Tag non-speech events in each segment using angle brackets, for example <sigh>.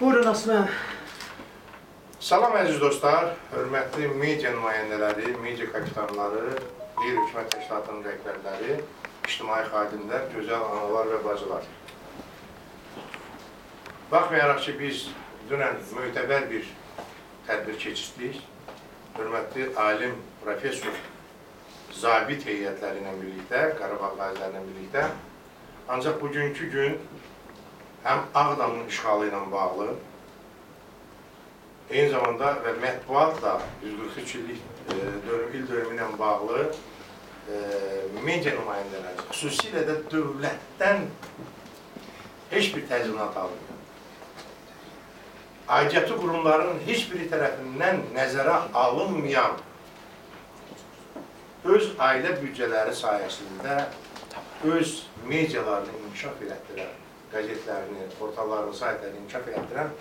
Buyurun Aslan. Salam əziz dostlar, hörmətli media nümayəndələri, media kapitanları, qeyri-hökumət təşkilatının rəhbərləri, ictimai xadimlər, gözəl analar və bacılar. Baxmayaraq ki, biz dünən mötəbər bir tədbir keçirdik, hörmətli alim, professor, zabit heyətləri ilə birlikdə, Qarabağ qaziləri ilə birlikdə, ancaq bugünkü gün həm Ağdamın işğalı ilə bağlı, Eyni zamanda və mətbuat da 143 illik e, dönüm, il dönümü ilə bağlı e, media nümayəndələri, xüsusilə də dövlətdən heç bir təzminat almıyor. Aidiyyatı qurumların heç biri tərəfindən nəzərə alınmayan öz ailə büdcələri sayəsində öz medialarını inkişaf elətdirən, qəzetlərini, portallarını, saytlarını inkişaf elətdirən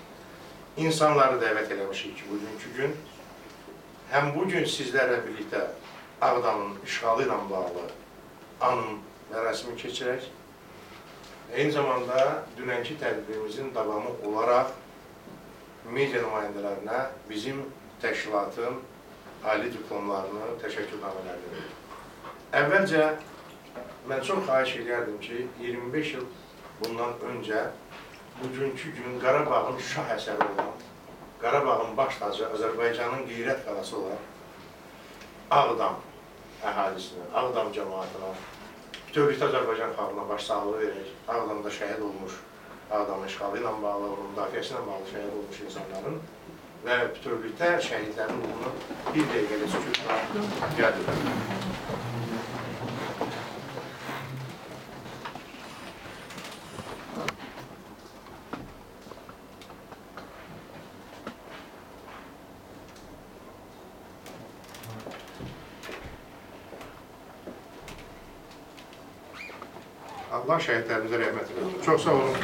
insanları dəvət eləmişik ki, bugünkü gün həm bu gün sizlərlə birlikdə Ağdamın işğalı ilə bağlı anın mərasimi keçirək. Eyni zamanda dünənki tədbirimizin davamı olaraq media nümayəndələrinə bizim təşkilatın ali diplomlarını, təşəkkürnamələrini verir. Əvvəlcə mən çox xahiş edərdim ki, 25 il bundan öncə bugünkü gün Qarabağın şah əsəri olan, Qarabağın baş tacı, Azərbaycanın qeyrət qalası olan Ağdam əhalisinə, Ağdam cəmaatına, bütövlükdə Azərbaycan xalqına başsağlığı verək. Ağdamda şəhid olmuş, Ağdamın işğalı ilə bağlı, onun müdafiəsi ilə bağlı şəhid olmuş insanların və bütövlükdə şəhidlərin ruhunu bir dəqiqədə sükutla gəlir. Allah şəhidlərimizə rəhmət eləsin. Çox sağ olun.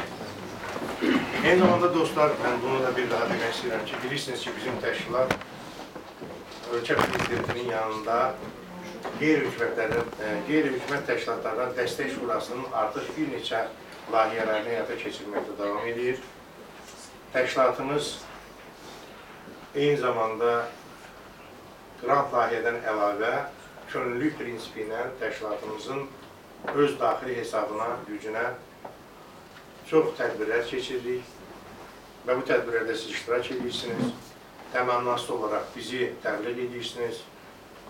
Eyni zamanda dostlar, mən bunu da bir daha demək istəyirəm ki, bilirsiniz ki, bizim təşkilat ölkə prezidentinin yanında qeyri-hökumətlərin, e, qeyri-hökumət təşkilatlardan dəstək şurasının artıq bir neçə layihələrini həyata keçirməkdə davam edir. Təşkilatımız eyni zamanda qrant layihədən əlavə könüllülük prinsipi ilə təşkilatımızın öz daxili hesabına, gücünə çox tədbirlər keçirdik və bu tədbirlərdə siz iştirak edirsiniz. Təmənnasız olaraq bizi təbliğ edirsiniz,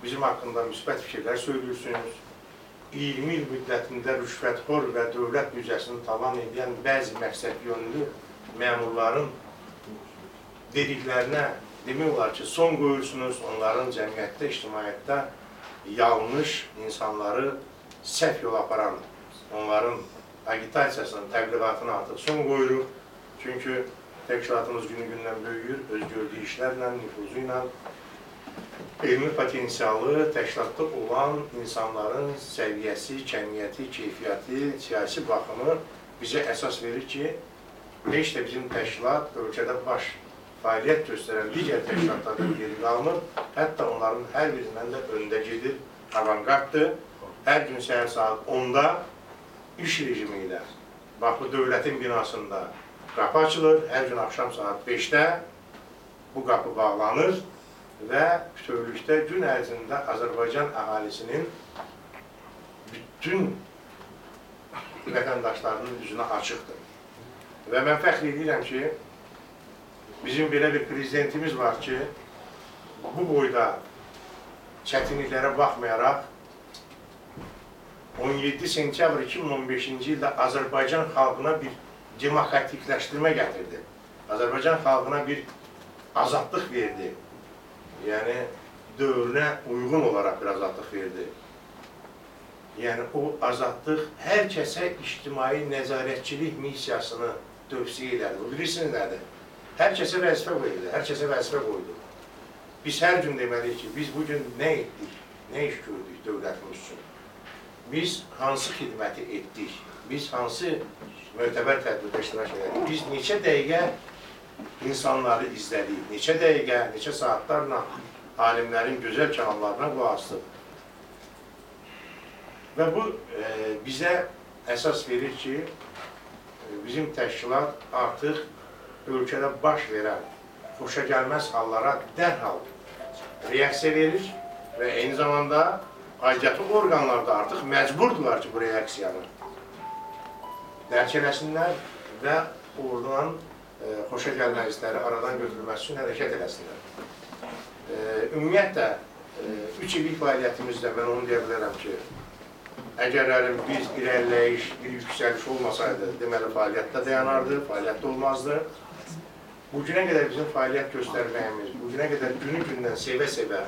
bizim haqqında müsbət fikirlər söylürsünüz. 20 il müddətində rüşvətxor və dövlət büdcəsini talan edən bəzi məqsəd yönlü məmurların dediklərinə demək olar ki, son qoyursunuz, onların cəmiyyətdə, ictimaiyyətdə yanlış insanları səhv yola aparan, onların agitasiyasının, təbliğatına artıq son qoyuruq. Çünki təşkilatımız günü-gündən böyüyür, öz gördüyü işlərlə, nüfuzu ilə, elmi potensialı təşkilatda olan insanların səviyyəsi, kəmiyyəti, keyfiyyəti, siyasi baxımı bizə əsas verir ki, heç də bizim təşkilat ölkədə baş fəaliyyət göstərən digər təşkilatlardan geri qalmır. Hətta onların hər birindən də öndə gedir, avangarddır hər gün səhər saat 10-da iş rejimi ilə bax bu dövlətin binasında qapı açılır, hər gün axşam saat 5-də bu qapı bağlanır və bütövlükdə gün ərzində Azərbaycan əhalisinin bütün vətəndaşlarının üzünə açıqdır. Və mən fəxr edirəm ki, bizim belə bir prezidentimiz var ki, bu boyda çətinliklərə baxmayaraq 17 sentyabr 2015-ci ildə Azərbaycan xalqına bir demokratikləşdirmə gətirdi. Azərbaycan xalqına bir azadlıq verdi. Yəni, dövrünə uyğun olaraq bir azadlıq verdi. Yəni, o azadlıq hər kəsə ictimai nəzarətçilik missiyasını tövsiyə edərdi. Bilirsiniz nədir? Hər kəsə vəzifə qoydu, hər kəsə vəzifə qoydu. Biz hər gün deməliyik ki, biz bugün nə etdik, nə iş gördük dövlətimiz üçün? biz hansı xidməti etdik, biz hansı mötəbər tədbirdə iştirak elədik, biz neçə dəqiqə insanları izlədik, neçə dəqiqə, neçə saatlarla alimlərin gözəl kəlamlarına qulaq asdıq. Və bu e, bizə əsas verir ki, e, bizim təşkilat artıq ölkədə baş verən xoşagəlməz hallara dərhal reaksiya verir və eyni zamanda aidiyyatı orqanlar da artıq məcburdular ki, bu reaksiyanı dərk eləsinlər və oradan e, xoşagəlməzlikləri aradan götürülməsi üçün hərəkət eləsinlər. E, ümumiyyətlə, e, üç illik fəaliyyətimizdə mən onu deyə bilərəm ki, əgər əlim biz irəliləyiş, bir yüksəliş olmasaydı, deməli fəaliyyətdə dayanardı, fəaliyyətdə olmazdı. Bugünə qədər bizim fəaliyyət göstərməyimiz, bugünə qədər günü-gündən sevə-sevə,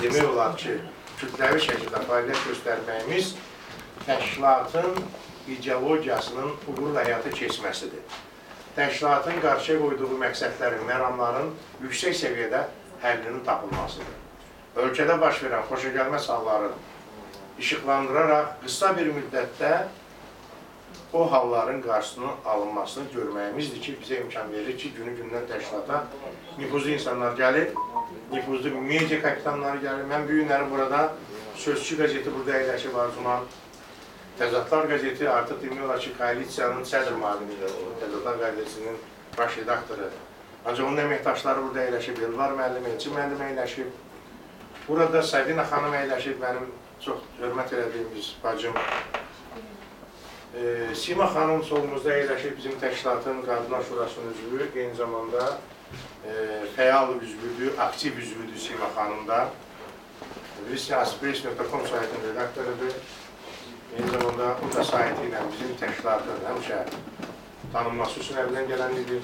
demək olar ki, kütləvi şəkildə fəaliyyət göstərməyimiz təşkilatın ideologiyasının uğurla həyata keçməsidir. Təşkilatın qarşıya qoyduğu məqsədlərin, məramların yüksək səviyyədə həllinin tapılmasıdır. Ölkədə baş verən xoşagəlməz halların işıqlandıraraq qısa bir müddətdə o halların qarşısının alınmasını görməyimizdir ki, bizə imkan verir ki, günü-gündən təşkilata nüfuzlu insanlar gəlir, nüfuzlu media kapitanları gəlir. Mən bu günləri burada Sözçü qəzeti burada əyləşib Arzuman. Təzadlar qəzeti artıq demək olar ki, koalisiyanın sədr müavinidir, Təzadlar qəzetinin baş redaktoru. Ancaq onun əməkdaşları burada əyləşib, Elvar müəllim, Elçin müəllim əyləşib. Burada Sabina xanım əyləşib, mənim çox hörmət elədiyimiz bacım. E, Sima xanım solumuzda əyləşib, bizim təşkilatın Qadınlar Şurasının üzvü, eyni zamanda e, fəal üzvüdür, aktiv üzvüdür Sima xanım da. Risiyaspress.com saytının redaktorudur. Eyni zamanda o da saytı ilə bizim təşkilatın həmişə tanınması üçün əlindən gələn idi.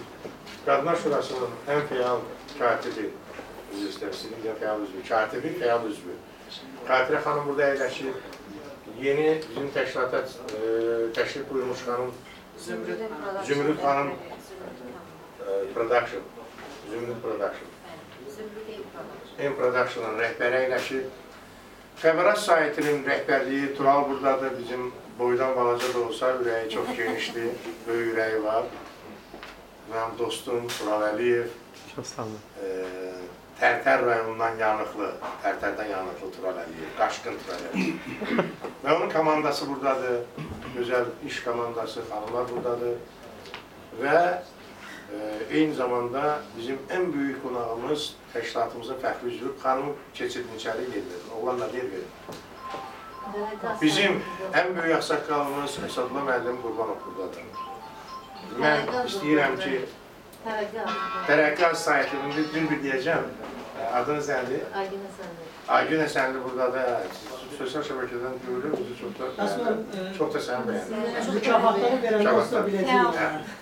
Qadınlar Şurasının ən fəal katibi, üzr istəyirəm, sizin fəal üzvü, katibi, fəal üzvü. Qadirə xanım burada əyləşir. Yeni bizim təşkilata e, təşkil buyurmuş xanım Zümrüt xanım e, Production, Zümrüt Production. M Production-ın rəhbəri əyləşir. Xəbərat saytının rəhbərliyi Tural buradadır. Bizim boydan balaca da olsa ürəyi çox genişdir, <laughs> böyük ürəyi var. Mənim dostum Tural Əliyev, Çox sağ olun. e, Tərtər rayonundan yanıqlı, Tərtərdən yanıqlı Tural Əliyev, Qaşqın Tural Əliyev. <laughs> Və onun komandası buradadır, gözəl iş komandası, xanımlar buradadır. Və e, eyni zamanda bizim ən böyük qonağımız təşkilatımızın fəxri üzvü xanım keçirdinçəli gedir. Oğlanla yer verir. Bizim ən böyük axsaqqalımız Əsədullah müəllim Qurbanov buradadır. Mən istəyirəm ki, Tərəqqi az sayətində bir-bir deyəcəm. Adınız nədir? Aygün Əsənli buradadır. Sosial şəbəkədən görürüm, bizi çox da Əslən, bəyəndim. e, Çox da səni bəyəndim. mükafatları verən olsa biləcəyik.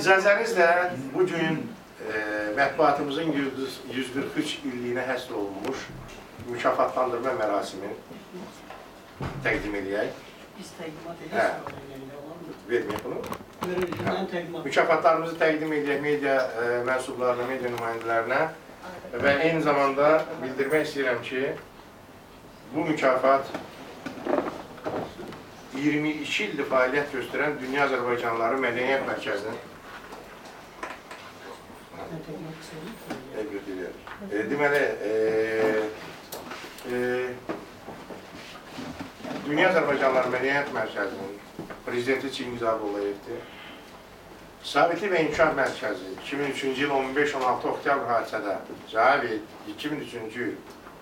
İcazənizlə bu gün e, mətbuatımızın 100 143 illiyinə həsr olunmuş mükafatlandırma mərasimi təqdim edək. Biz təqdimat Hə. edirik. Verməyək bunu. Mükafatlarımızı təqdim edək media e, mənsublarına, media nümayəndələrinə və eyni zamanda bildirmək istəyirəm ki, bu mükafat 22 ildir fəaliyyət göstərən Dünya Azərbaycanlıları Mədəniyyət Mərkəzinin. E, deməli, e, e, Dünya Azərbaycanlıları Mədəniyyət Mərkəzinin prezidenti Çingiz Abdullayevdir. Sabitli və İnkişaf Mərkəzi 2003-cü il 15-16 oktyabr hadisədə, Cavi 2003-cü il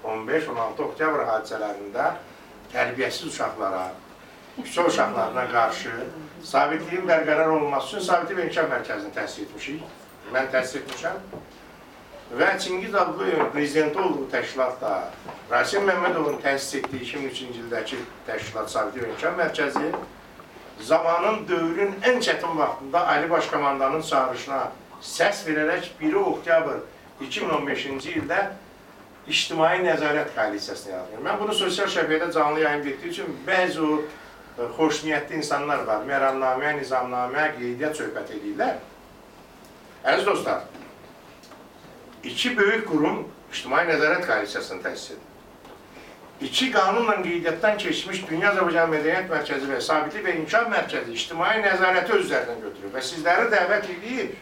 15-16 oktyabr hadisələrində tərbiyəsiz uşaqlara, küçə uşaqlarına qarşı sabitliyin bərqərar olunması üçün Sabitli və İnkişaf Mərkəzini təsis etmişik. Mən təsis etmişəm. Və Çingiz Abdullayevin prezidenti olduğu təşkilatda Rasim Məmmədovun təsis etdiyi 2003-cü ildəki təşkilat Sabitli və İnkişaf Mərkəzi zamanın dövrün ən çətin vaxtında Ali Baş Komandanın çağırışına səs verərək 1 oktyabr 2015-ci ildə İctimai Nəzarət Koalisiyasını yaratır. Mən bunu sosial şəbəkədə canlı yayın etdiyi üçün bəzi o e, xoşniyyətli insanlar var. Məramnamə, nizamnamə, qeydiyyat söhbət edirlər. Əziz dostlar, iki böyük qurum İctimai Nəzarət Koalisiyasını təsis edir. İki qanunla qeydiyyatdan keçmiş Dünya Azərbaycan Mədəniyyət Mərkəzi və Sabitli və İnkişaf Mərkəzi ictimai nəzarəti öz üzərinə götürür və sizləri dəvət edir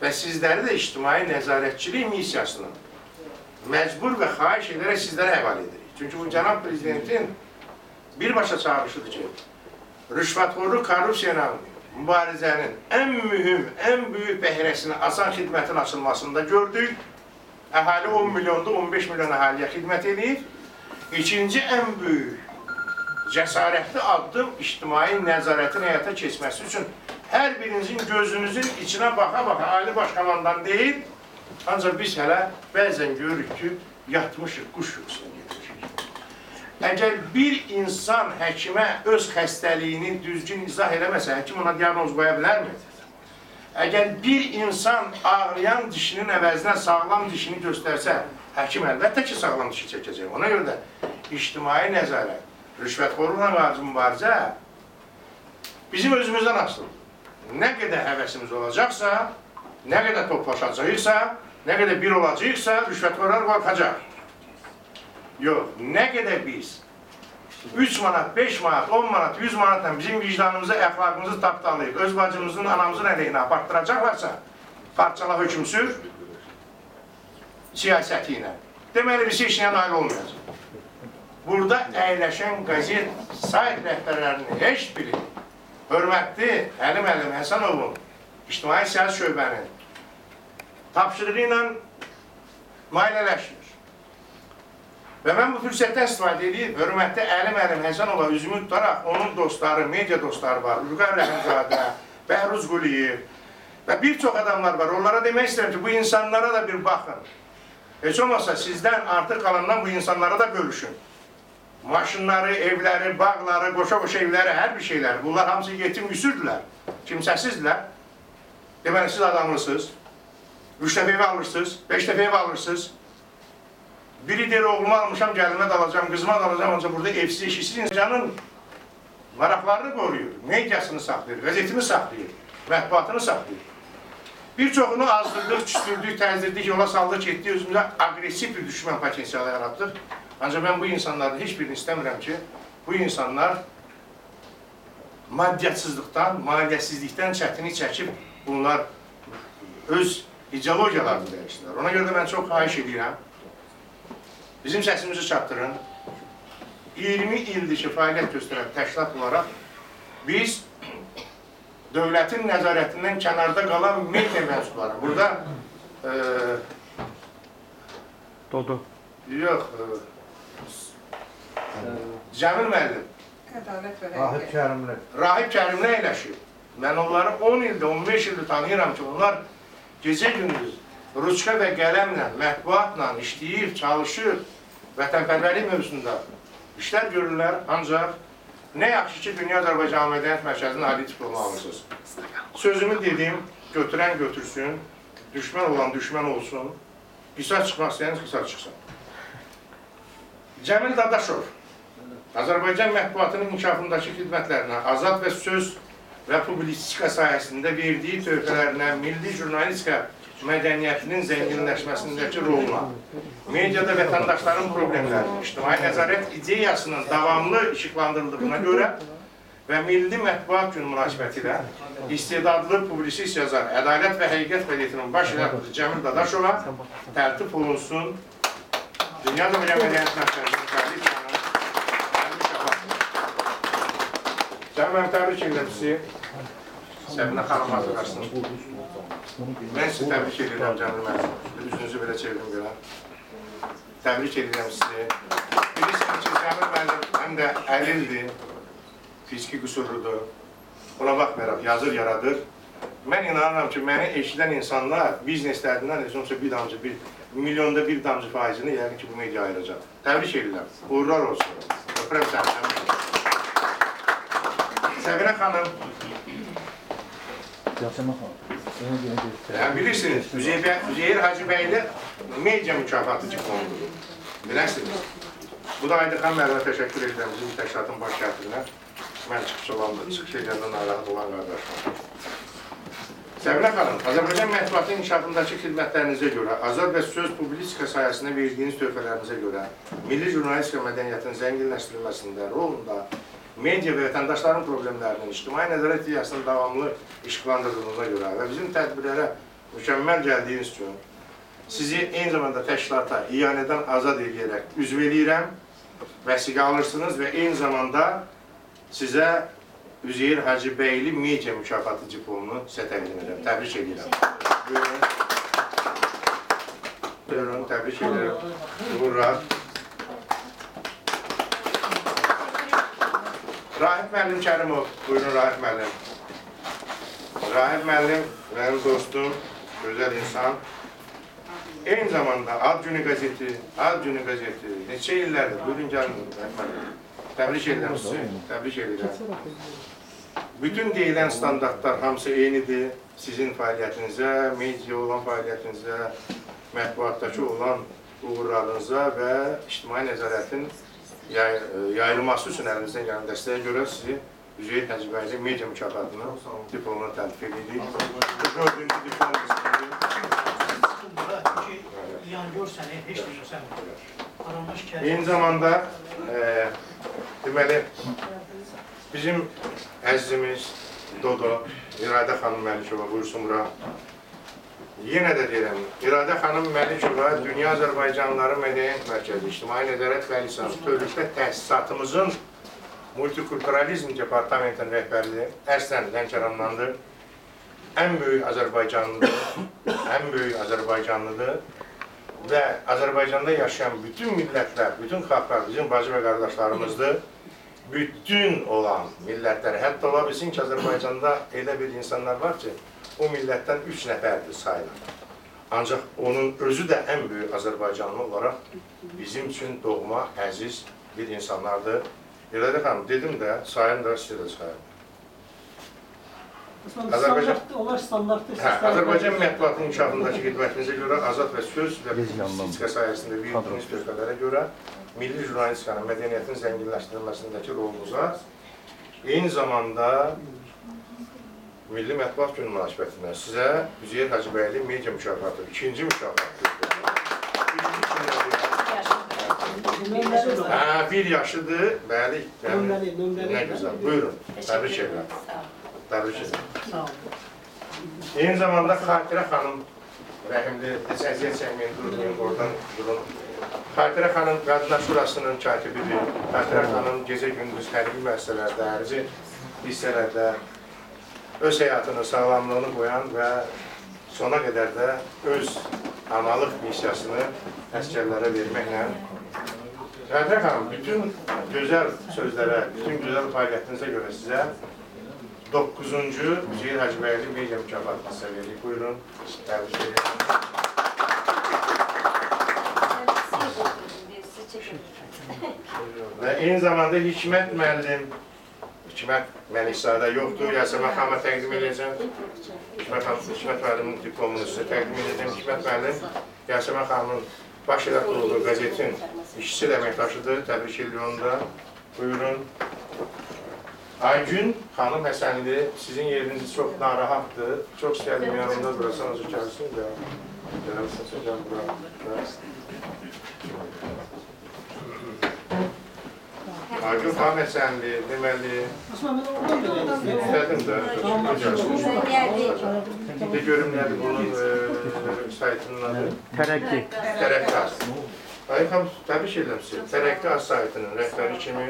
və sizləri də ictimai nəzarətçilik missiyasını məcbur və xahiş edərək sizlərə həvalə edirik. Çünki bu cənab prezidentin birbaşa çağırışıdır ki, rüşvətxorluq, korrupsiya ilə mübarizənin ən mühüm, ən böyük bəhrəsini asan xidmətin açılmasında gördük. Əhali 10 milyonda 15 milyon əhaliyə xidmət edir. İkinci ən böyük cəsarətli addım ictimai nəzarətin həyata keçməsi üçün hər birinizin gözünüzün içinə baxa-baxa ali başkomandan deyil, ancaq biz hələ bəzən görürük ki, yatmışıq, quş yuxusuna getmişik. Əgər bir insan həkimə öz xəstəliyini düzgün izah eləməsə, həkim ona diaqnoz qoya bilərmi? Əgər bir insan ağrıyan dişinin əvəzinə sağlam dişini göstərsə, həkim əlbəttə ki, sağlam dişi çəkəcək. Ona görə də ictimai nəzarət, rüşvətxorluqla qarşı mübarizə bizim özümüzdən asılıdır. Nə qədər həvəsimiz olacaqsa, nə qədər toplaşacaqsa, nə qədər bir olacaqsa, rüşvətxorlar qorxacaq. Yox, nə qədər biz 3 manat, 5 manat, 10 manat, 100 manatla bizim vicdanımızı, əxlaqımızı tapdalayıb, öz bacımızın, anamızın əleyhinə apartdıracaqlarsa, parçala hökm sür, siyasəti ilə. Deməli, biz nəyə nail olmayacaq. Burada əyləşən qəzet sayt rəhbərlərinin heç biri hörmətli Əli müəllim Həsənovun ictimai siyasi şöbənin tapşırığı ilə maliyyələşmir. Və mən bu fürsətdən istifadə edib, hörmətli Əli müəllim Həsənova üzümü tutaraq, onun dostları, media dostları var, Ülqar Rəhimzadə, Bəhruz Quliyev və bir çox adamlar var. Onlara demək istəyirəm ki, bu insanlara da bir baxın. Heç olmasa sizdən artıq qalandan bu insanlara da bölüşün. Maşınları, evləri, bağları, qoşa-qoşa evləri, hər bir şeyləri. Bunlar hamısı yetim üsürdülər. Kimsəsizdilər. Deməli, siz adamlısınız. Üç dəfə ev alırsınız, beş dəfə ev alırsınız. Biri deyir, oğlumu almışam, gəlimə dalacam, qızıma dalacam, ancaq burada evsiz, eşisiz insanın maraqlarını qoruyur, mediasını saxlayır, qəzetini saxlayır, mətbuatını saxlayır. Bir çoxunu azdırdıq, küstürdük, təzdirdik, yola saldıq, getdik, özümüzə aqressiv bir düşmən potensialı yaratdıq. Ancaq mən bu insanların heç birini istəmirəm ki, bu insanlar maddiyatsızlıqdan, maliyyəsizlikdən çətini çəkib bunlar öz ideologiyalarını dəyişdilər. Ona görə də mən çox xahiş edirəm, bizim səsimizi çatdırın. 20 ildir ki, fəaliyyət göstərən təşkilat olaraq biz dövlətin nəzarətindən kənarda qalan media məhsulları. Burada e, Dodo. yox, e, Cəmil müəllim, Ədalət və Rahib. Kərimli. Rahib Kərimlə eləşir. Mən onları 10 ildir, 15 ildir tanıyıram ki, onlar gecə gündüz ruçka və qələmlə, mətbuatla işləyir, çalışır, vətənpərvərlik mövzusunda işlər görürlər, ancaq nə yaxşı ki, Dünya Azərbaycan Mədəniyyət Mərkəzinin ali diplomu almışsınız. Sözümü dedim, götürən götürsün, düşmən olan düşmən olsun, qisas çıxmaq istəyəniz qisas çıxsın. Cəmil Dadaşov, Azərbaycan mətbuatının inkişafındakı xidmətlərinə, azad və söz və publisistika sahəsində verdiyi töhfələrinə, milli jurnalistika mədəniyyətinin zənginləşməsindəki roluna, mediada vətəndaşların problemlərini, ictimai nəzarət ideyasının davamlı işıqlandırıldığına görə və Milli Mətbuat Günü münasibətilə istedadlı publisist yazar Ədalət və Həqiqət qəzetinin baş redaktoru Cəmil Dadaşova tərtib olunsun. Dünya Azərbaycan Mədəniyyət Mərkəzinin təbrik Cəmil təbrik edirəm sizi. Səbinə xanım hazırlasın. Mən sizi təbrik edirəm Cəmil müəllim. Üzünüzü belə çevirin belə. Təbrik edirəm sizi. Bilirsiniz ki, Cəmil müəllim həm də əlildir, fiziki qüsurludur. Ona baxmayaraq yazır, yaradır. Mən inanıram ki, məni eşidən insanlar bizneslərindən heç olmasa bir damcı, bir milyonda bir damcı faizini yəqin ki, bu media ayıracaq. Təbrik edirəm. Uğurlar olsun. Öpürəm səni. Səbinə xanım, Yasemin xanım. Yani bilirsiniz, Üzeyir, Üzeyir Hacı Beyli medya mükafatı diplomudur. Bilirsiniz. Bu da Aydın xan müəllimə təşəkkür edirəm bizim təşkilatın baş kətirinə. Mən çıxış olanda, çıxış edəndə narahat olan qardaşım. Səbinə xanım, Azərbaycan mətbuatı inkişafındakı xidmətlərinizə görə, azad və söz publistika sayəsində verdiyiniz töhfələrinizə görə, milli jurnalistika mədəniyyətinin zənginləşdirilməsində, rolunda, media və vətəndaşların problemlərinin, ictimai nəzarət ideyasının davamlı işıqlandırdığınıza görə və bizim tədbirlərə mükəmməl gəldiyiniz üçün sizi eyni zamanda təşkilata iyanədən azad edərək üzv eləyirəm, vəsiqə alırsınız və eyni zamanda sizə Üzeyir Hacıbəyli media mükafatı diplomunu sizə təqdim edirəm. Təbrik edirəm. Buyurun. Buyurun, təbrik edirəm. Uğurlar. Rahib müəllim Kərimov, buyurun Rahib müəllim. Rahib müəllim mənim dostum, gözəl insan. Eyni zamanda Ad Günü qəzeti, Ad Günü qəzeti neçə illərdir, buyurun gəlin Rahib müəllim. Təbrik edirəm sizi, təbrik edirəm. Bütün deyilən standartlar hamısı eynidir. Sizin fəaliyyətinizə, media olan fəaliyyətinizə, mətbuatdakı olan uğurlarınıza və ictimai nəzarətin yay, yayılması üçün əlinizdən gələn dəstəyə görə sizi Üzeyir Həcibəyli media mükafatının diplomuna təltif edirik. Dördüncü diplomumuz. Eyni zamanda e, deməli bizim əzizimiz Dodo, İradə xanım Məlikova buyursun bura. Yenə də deyirəm, İradə xanım Məlikova Dünya Azərbaycanlıları Mədəniyyət Mərkəzi, İctimai Nəzarət və Lisans Tövlükdə Təsisatımızın Multikulturalizm Departamentinin rəhbərliyi əslən Lənkərandandır. Ən böyük Azərbaycanlıdır, <coughs> ən böyük Azərbaycanlıdır və Azərbaycanda yaşayan bütün millətlər, bütün xalqlar bizim bacı və qardaşlarımızdır. Bütün olan millətlər, hətta ola bilsin ki, Azərbaycanda elə bir insanlar var ki, o millətdən üç nəfərdir sayılır. Ancaq onun özü də ən böyük Azərbaycanlı olaraq bizim üçün doğma, əziz bir insanlardır. Elədir xanım, dedim də, sayın da sizə də sayın. Azərbaycan- onlar standartlı Hə, Azərbaycan mətbuatının inkişafındakı xidmətinizə görə Azad və Söz və publisistika sayəsində verdiyiniz töhfələrə görə milli jurnalistikanın mədəniyyətin zənginləşdirilməsindəki rolunuza eyni zamanda Milli Mətbuat Günü münasibətindən sizə Üzeyir Hacıbəyli media mükafatı, ikinci mükafatı. Hə, bir yaşıdır, bəli. yəni, Nömrəli, nömrəli. Nə gözəl, buyurun. Təbrik edirəm. Təbrik edirəm. Sağ olun. Eyni zamanda Xatirə xanım rəhimli, əziyyət çəkməyin, durmayın, oradan durun. Xatirə xanım Qadınlar Şurasının katibidir. Xatirə xanım gecə gündüz hərbi müəssisələrdə, hərbi hissələrdə öz həyatını, sağlamlığını qoyan və sona qədər də öz analıq missiyasını əskərlərə verməklə Xatirə xanım, bütün gözəl sözlərə, bütün gözəl fəaliyyətinizə görə sizə 9-cu Üzeyir Hacıbəyli media mükafatını sizə veririk. Buyurun. Təbrik edirəm. Və eyni zamanda Hikmət müəllim, Hikmət Məlikzadə yoxdur, Yasəmə xanıma təqdim edəcəm. Hikmət xanım, Hikmət müəllimin diplomunu sizə təqdim edəcəm. Hikmət müəllim Yasəmə xanımın baş redaktoru qəzetin işçi də əməkdaşıdır. Təbrik edirəm onu da. Buyurun. Aygün xanım Həsənli, sizin yeriniz çox narahatdır. Çox istəyərdim yanımda durasanız gəlsin də. Gəlsin, gəl bura. Aygün xanım Həsənli, deməli, Osman mən oradan bilirəm. istədim də. Gəlsin. Bir görüm nədir bunun e, saytının adı? Tərəqqi. Tərəqqas. Ayın xanım, təbrik edirəm sizi. Tərəqqas saytının rəhbəri kimi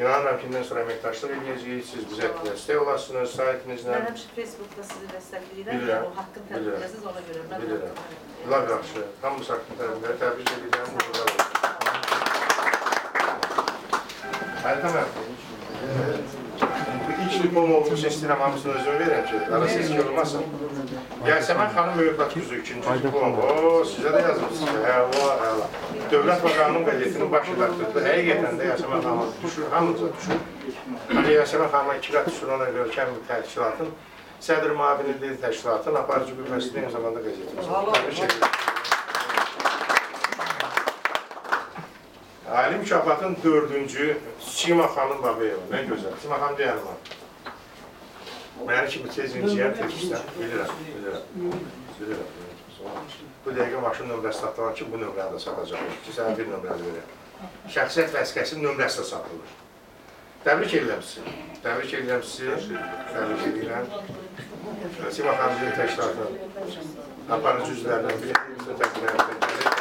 inanıram ki, indən sonra əməkdaşlıq edəcəyik. Siz bizə dəstək olasınız saytınızla. Mən həmişə Facebookda sizi dəstəkləyirəm. Bilirəm, O haqqın bilirəm. tələbəsiz ona görə. Mən Bilirəm. haqqım- Laf yaxşı. Hamımız haqqın tərəfində təbrik edirəm. Uğurlar olsun. Mən, bu ilk diplom olmuş istəyirəm hamısını özümü verəm ki, arası eski olmasın. Yasəmən xanım Övqat Güzü, ikinci diplom. O, sizə də yazmışsınız. Əla, əla. Dövlət Qanun qəzetinin baş redaktorudur. Həqiqətən də Yasəmən xanım düşür, hamımıza düşür. Hani Yasəmən xanıma iki qat düşür ona görkəm bir təşkilatın, sədr müavinidir təşkilatın, aparıcı qüvvəsində eyni zamanda qəzetimiz. Təbrik edirəm. Ali mükafatın dördüncü Sima xanım Babayeva. Nə gözəl. Sima xanım deyəlim var. Məni kimi tez inciyər tezlikdən. Bilirəm, bilirəm. Bilirəm. Bu dəqiqə maşın nömrəsi satılan ki, bu nömrəni də satacaqlar ki, sənə bir nömrəni verəm. Şəxsiyyət vəsiqəsinin nömrəsi də satılır. Təbrik edirəm sizi. Təbrik edirəm sizi. Təbrik edirəm. Sima xanım bir təşkilatın aparıcı üzvlərindən biri. Bizim təqdirimizdə gəlir.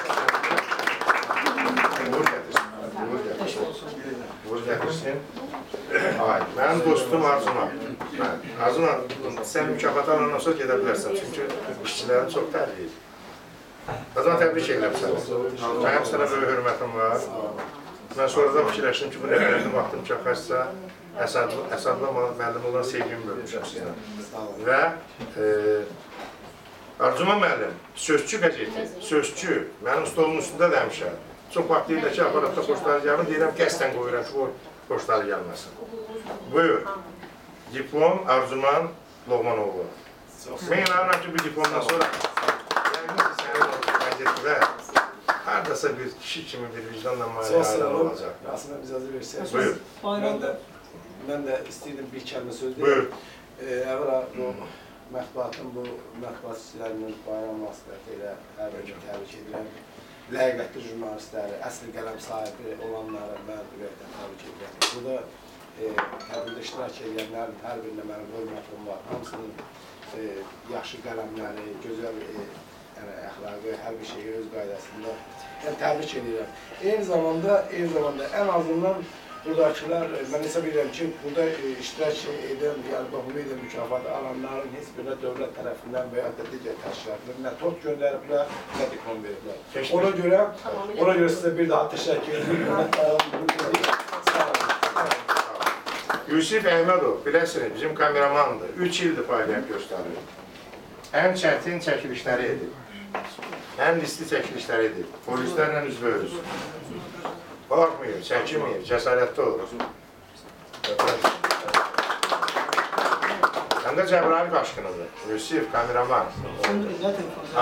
Uğur gətirsin. Uğur gətirsin. Uğur düzəltirsin. Ay, mənim dostum Arzunan. Mən, Arzunan, sən mükafat alandan sonra gedə bilərsən, çünki işçilərin çox tərliyir. Arzunan, təbrik edirəm səni. Mənim sənə böyük hörmətim var. Mən sonradan fikirləşdim ki, bu nə qədər vaxtım çaxarsa, Əsədli, Əsədli müəllim olan sevgimi bölmüşəm sizə. Və e, Arzuman müəllim, sözçü qəzeti, sözçü, mənim stolumun üstündə də həmişə. Çox vaxt deyirlər ki, aparatda poçtları gəlmir, deyirəm qəsdən qoyuram ki, bu poçtları gəlməsin. Buyur, diplom Arzuman Loğmanoğlu. Mən inanıram ki, bu diplomdan sonra yəqin ki, sənin o qəzetdə hardasa bir kişi kimi bir vicdanla olun. olacaq. Aslında icazə versəniz. Buyur. Mən də mən də istəyirdim bir kəlmə söz deyim. Buyur. Ee, əvvəla bu mətbuatın bu mətbuat işçilərinin bayram vasitəti ilə hər birini təbrik edirəm. Ləyaqətli jurnalistləri, əsl qələm sahibi olanları mən ürəkdən təbrik edirəm. Burada e, təbirdə iştirak edənlərin hər birinə mənim hörmətim var. Hamısının e, yaxşı qələmləri, gözəl e, yəni əxlaqı, hər bir şeyi öz qaydasında yəni, təbrik edirəm. Eyni zamanda, eyni zamanda ən azından buradakılar, e, mən hesab edirəm ki, burada e, iştirak edən, yəni toxum edən mükafatı alanların heç birinə dövlət tərəfindən və ya da digər təşkilatlar nə tort göndəriblər, nə diplom veriblər. Ona görə, ona görə sizə bir daha təşəkkür edirəm. Sağ olun. Yusif Əhmədov, biləsiniz, bizim kameramandır. 3 ildir fəaliyyət göstərir. Ən çətin çəkilişləri edir. Ən riskli çəkilişləri edir. Polislərlə üzbəyüz. Qorxmayır, çəkinməyir, cəsarətli olur. Həm də Cəbrayıl qaşqınıdır. Yusif, kameraman.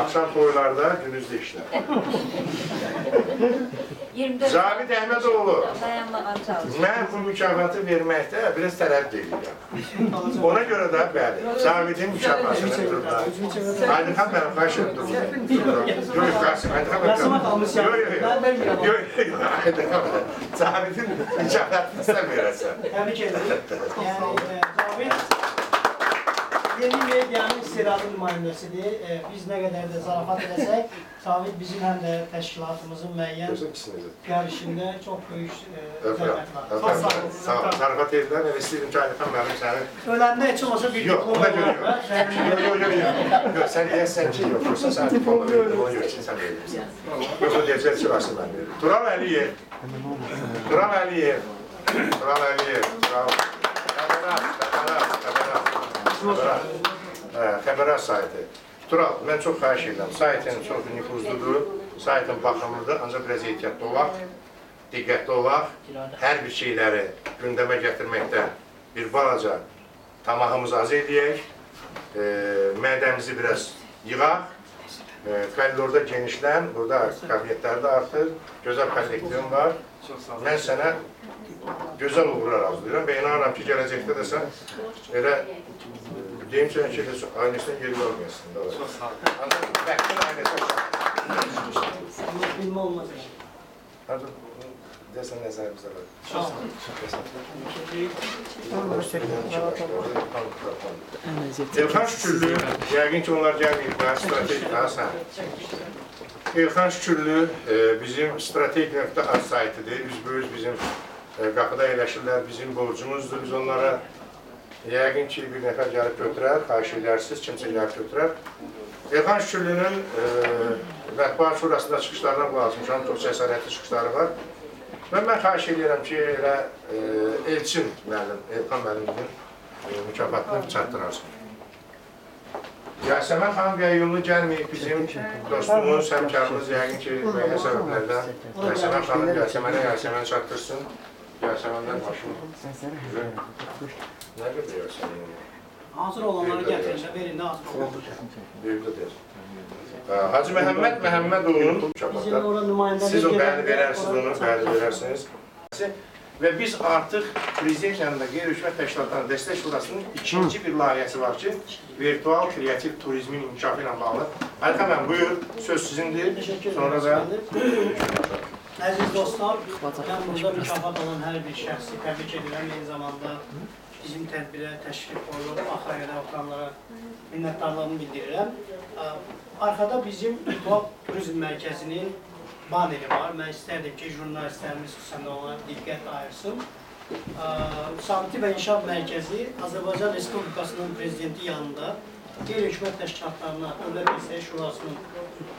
Axşam toylarda, gündüzdə işlər. 24 Zavid Əhmədoğlu. Mən bu mükafatı verməkdə biraz tərəf edirəm. Ona görə də bəli, Zavidin mükafatını durdular. Aydın xan mənim xahiş edirəm. Yox, Qasim, Aydın xan Yazıma qalmış ya. Yox, yox, yox. Yox, yox, Aydın xan. Zavidin mükafatını istəmirəsən. Təbrik ederim. Yəni, e, Cavid yeni medianın istedadlı nümayəndəsidir. E, biz nə qədər də zarafat edəsək, Cavid bizim həm də təşkilatımızın müəyyən Gözüm ikisinizi. gəlişində çox böyük e, Öpürəm. zəhmət var. Öpürəm. Çox sağ olun. Sağ ol. Zarafat edirlər, elə istəyirəm ki, Aydın xan mənim səni Öləndə heç olmasa bir Yox, diplom ona görə olar yox. və sənin Yox, yox, yox, yox. Yox, sən deyəsən ki, yox, yoxsa sən diplomla verdin, ona görə ki, sən verirsən. Yoxsa deyəcək ki, Rasim mən verirəm. Tural Əliyev. Tural Əliyev. Tural Əliyev. Tural. Xəbərat, xəbərat, Hə, xəbərat saytı. Tural, mən çox xahiş edirəm. Saytın çox nüfuzludur, saytın baxımlıdır, ancaq biraz ehtiyatlı olaq, diqqətli olaq. Hər bir şeyləri gündəmə gətirməkdə bir balaca tamahımızı az eləyək, e, mədəmizi biraz yığaq, e, koridorda genişlən, burada kabinetlər də artır, gözəl kollektivim var. Mən sənə gözəl uğurlar arzulayıram və inanıram ki, gələcəkdə də sən elə deyim sənə ki, heç ailəsinə yer görməyəsən. Çox sağ ol. Ancaq bəxtin ailəsi bilmə olmaz. Hadi, desən nəzərimizdə var. Sağ olun. Elxan Şükürlü, yəqin ki, onlar gəlməyiblər, strateji, ha, sən. Elxan Şükürlü e, bizim strateji.az saytıdır, üzbüyüz bizim e, qapıda yerləşirlər, bizim borcumuzdur, biz onlara yəqin ki, bir nəfər gəlib götürər, xahiş edərsiniz, kimsə gəlib götürər. Elxan Şükürlünün e, mətbuat şurasında çıxışlarına qulaq asmışam, çox cəsarətli çıxışları var. Və mən xahiş edirəm ki, elə e, Elçin müəllim, Elxan müəllimin e, mükafatını çatdırarsın. Yasəmən xanım Qəyyumlu gəlməyib bizim dostumuz, həmkarımız yəqin ki, müəyyən səbəblərdən Yasəmən xanım Yasəmənə Yasəmən çatdırsın. Yasəməndən başım. Nə qədər Yasəmən? Hazır olanları gətirin də, verin də hazır olanları. Hacı Məhəmməd Məhəmmədovun Bizim mükafatı. Siz o bəli verərsiniz onu, bəli verərsiniz. Və biz artıq Prezident yanında qeyri-hökumət təşkilatlarına dəstək şurasının ikinci bir layihəsi var ki, virtual kreativ turizmin inkişafı ilə bağlı. Ayxan mən buyur, söz sizindir. Sonra da Əziz dostlar, mən burada mükafat alan hər bir şəxsi təbrik edirəm. Eyni zamanda bizim tədbirə təşrif olunub, Axayada oturanlara minnətdarlığımı bildirirəm. Arxada bizim Virtual Turizm Mərkəzinin baneri var. Mən istərdim ki, jurnalistlərimiz xüsusən də ona diqqət ayırsın. Sabiti və İnkişaf Mərkəzi Azərbaycan Respublikasının prezidenti yanında qeyri-hökumət təşkilatlarına, Dövlət Dəstəyi Şurasının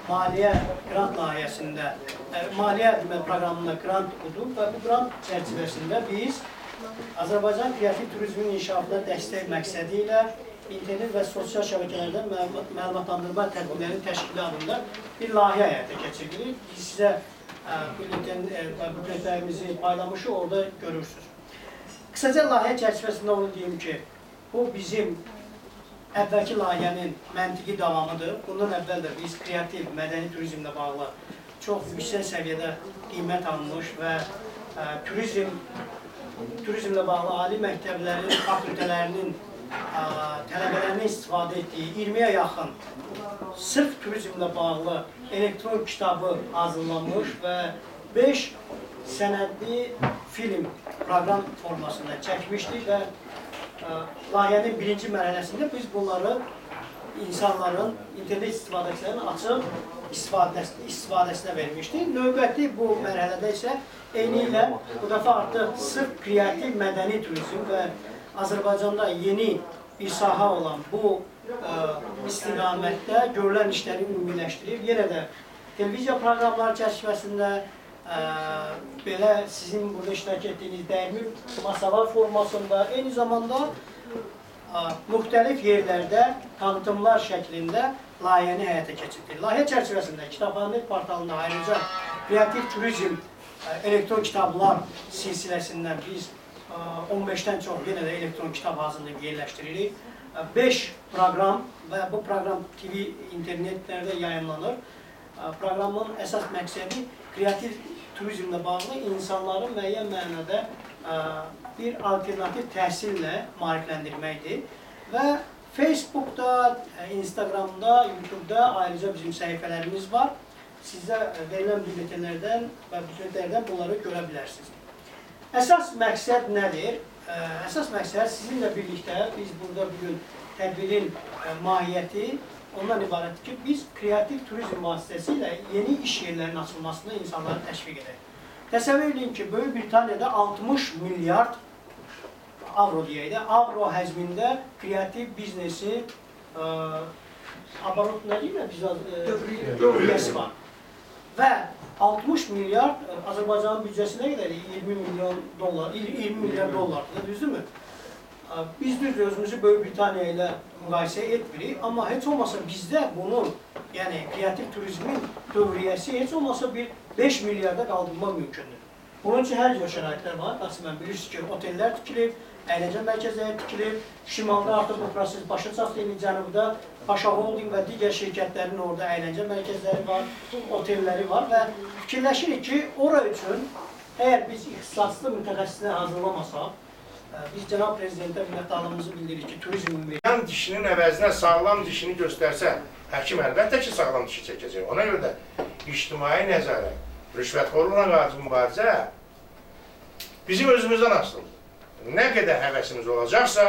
maliyyə qrant layihəsində, ə, maliyyə demək, proqramında qrant udub və bu qrant çərçivəsində biz Azərbaycan kreativ turizmin inkişafına dəstək məqsədi ilə internet və sosial şəbəkələrdə məlumat- məlumatlandırma tədbirləri təşkili adında bir layihə həyata keçirilir. Biz sizə ə, bülten ə, və bültenlərimizi paylamışıq, orada görürsünüz. Qısaca layihə çərçivəsində onu deyim ki, bu bizim əvvəlki layihənin məntiqi davamıdır. Bundan əvvəl də biz kreativ, mədəni turizmlə bağlı çox yüksək səviyyədə qiymət alınmış və ə, turizm turizmlə bağlı ali məktəblərin, fakültələrinin ə, tələbələrinin istifadə etdiyi 20-yə yaxın sırf turizmlə bağlı elektron kitabı hazırlanmış və 5 sənədli film proqram formasında çəkmişdik və layihənin birinci mərhələsində biz bunları insanların, internet istifadəçilərin açıq istifadəsinə, istifadəsinə vermişdik. Növbəti bu mərhələdə isə eyni ilə bu dəfə artıq sırf kreativ mədəni turizm və Azərbaycanda yeni bir sahə olan bu ə, istiqamətdə görülən işləri ümumiləşdirib, yenə də televiziya proqramları çərçivəsində ə, belə sizin burada iştirak etdiyiniz dəyirmi masalar formasında, eyni zamanda ə, müxtəlif yerlərdə tanıtımlar şəklində layihəni həyata keçirdik. Layihə çərçivəsində Kitabxananet portalında ayrıca kreativ turizm ə, elektron kitablar silsiləsindən biz ə, 15-dən çox yenə də elektron kitab hazırlayıb yerləşdiririk. 5 proqram və bu proqram TV internetlərdə yayımlanır. Ə, Proqramın əsas məqsədi kreativ turizmlə bağlı insanları müəyyən mənada ə, bir alternativ təhsillə maarifləndirməkdir və Facebookda, ə, Instagramda, YouTube'da ayrıca bizim səhifələrimiz var. Sizə ə, verilən bülletenlərdən və bülletenlərdən bunları görə bilərsiniz. Əsas məqsəd nədir? Əsas məqsəd sizinlə birlikdə biz burada bugün tədbirin mahiyyəti ondan ibarətdir ki, biz kreativ turizm vasitəsilə yeni iş yerlərinin açılmasına insanları təşviq edək. Təsəvvür edin ki, Böyük Britaniyada 60 milyard avro deyək də, avro həzmində kreativ biznesi ə, abarot nə deyirlər biz ə, dövriyyəsi var. Və 60 milyard ə, Azərbaycanın büdcəsi nə qədər? 20 milyon dollar, 20 milyar dollardır, düzdürmü? Biz düz özümüzü Böyük Britaniya ilə müqayisə etmirik, amma heç olmasa bizdə bunun, yəni kreativ turizmin dövriyyəsi heç olmasa bir 5 milyarda qaldırma mümkündür. Bunun üçün hər cür şəraitlər var. Qasımən bilirsiniz ki, otellər tikilib, əyləncə mərkəzləri tikilib, şimalda artıq bu proses başa çatdı, indi cənubda Paşa Holding və digər şirkətlərin orada əyləncə mərkəzləri var, otelləri var və fikirləşirik ki, ora üçün əgər biz ixtisaslı mütəxəssisləri hazırlamasaq, biz cənab prezidentə minnətdarlığımızı bildiririk ki, turizm ümumi Yan dişinin əvəzinə sağlam dişini göstərsə, həkim əlbəttə ki, sağlam dişi çəkəcək. Ona görə də ictimai nəzarət, rüşvətxorluqla qarşı mübarizə bizim özümüzdən asılıdır. Nə qədər həvəsimiz olacaqsa,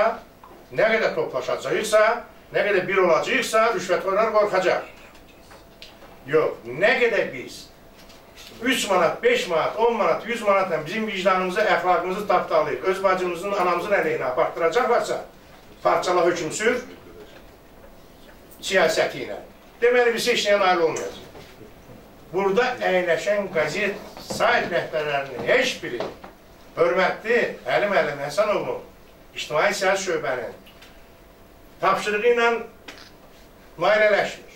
nə qədər toplaşacaqsa, nə qədər bir olacaqsa, rüşvətxorlar qorxacaq. Yox, nə qədər biz 3 manat, 5 manat, 10 manat, 100 manatla bizim vicdanımızı, əxlaqımızı tapdalayıb, öz bacımızın, anamızın əleyhinə apartdıracaqlarsa, parçala hökm sür, siyasəti ilə. Deməli, biz heç nəyə nail olmayacaq. Burada əyləşən qəzet sayt rəhbərlərinin heç biri hörmətli Əlim Əlim Həsənovun ictimai siyasi şöbənin tapşırığı ilə müayinələşmir.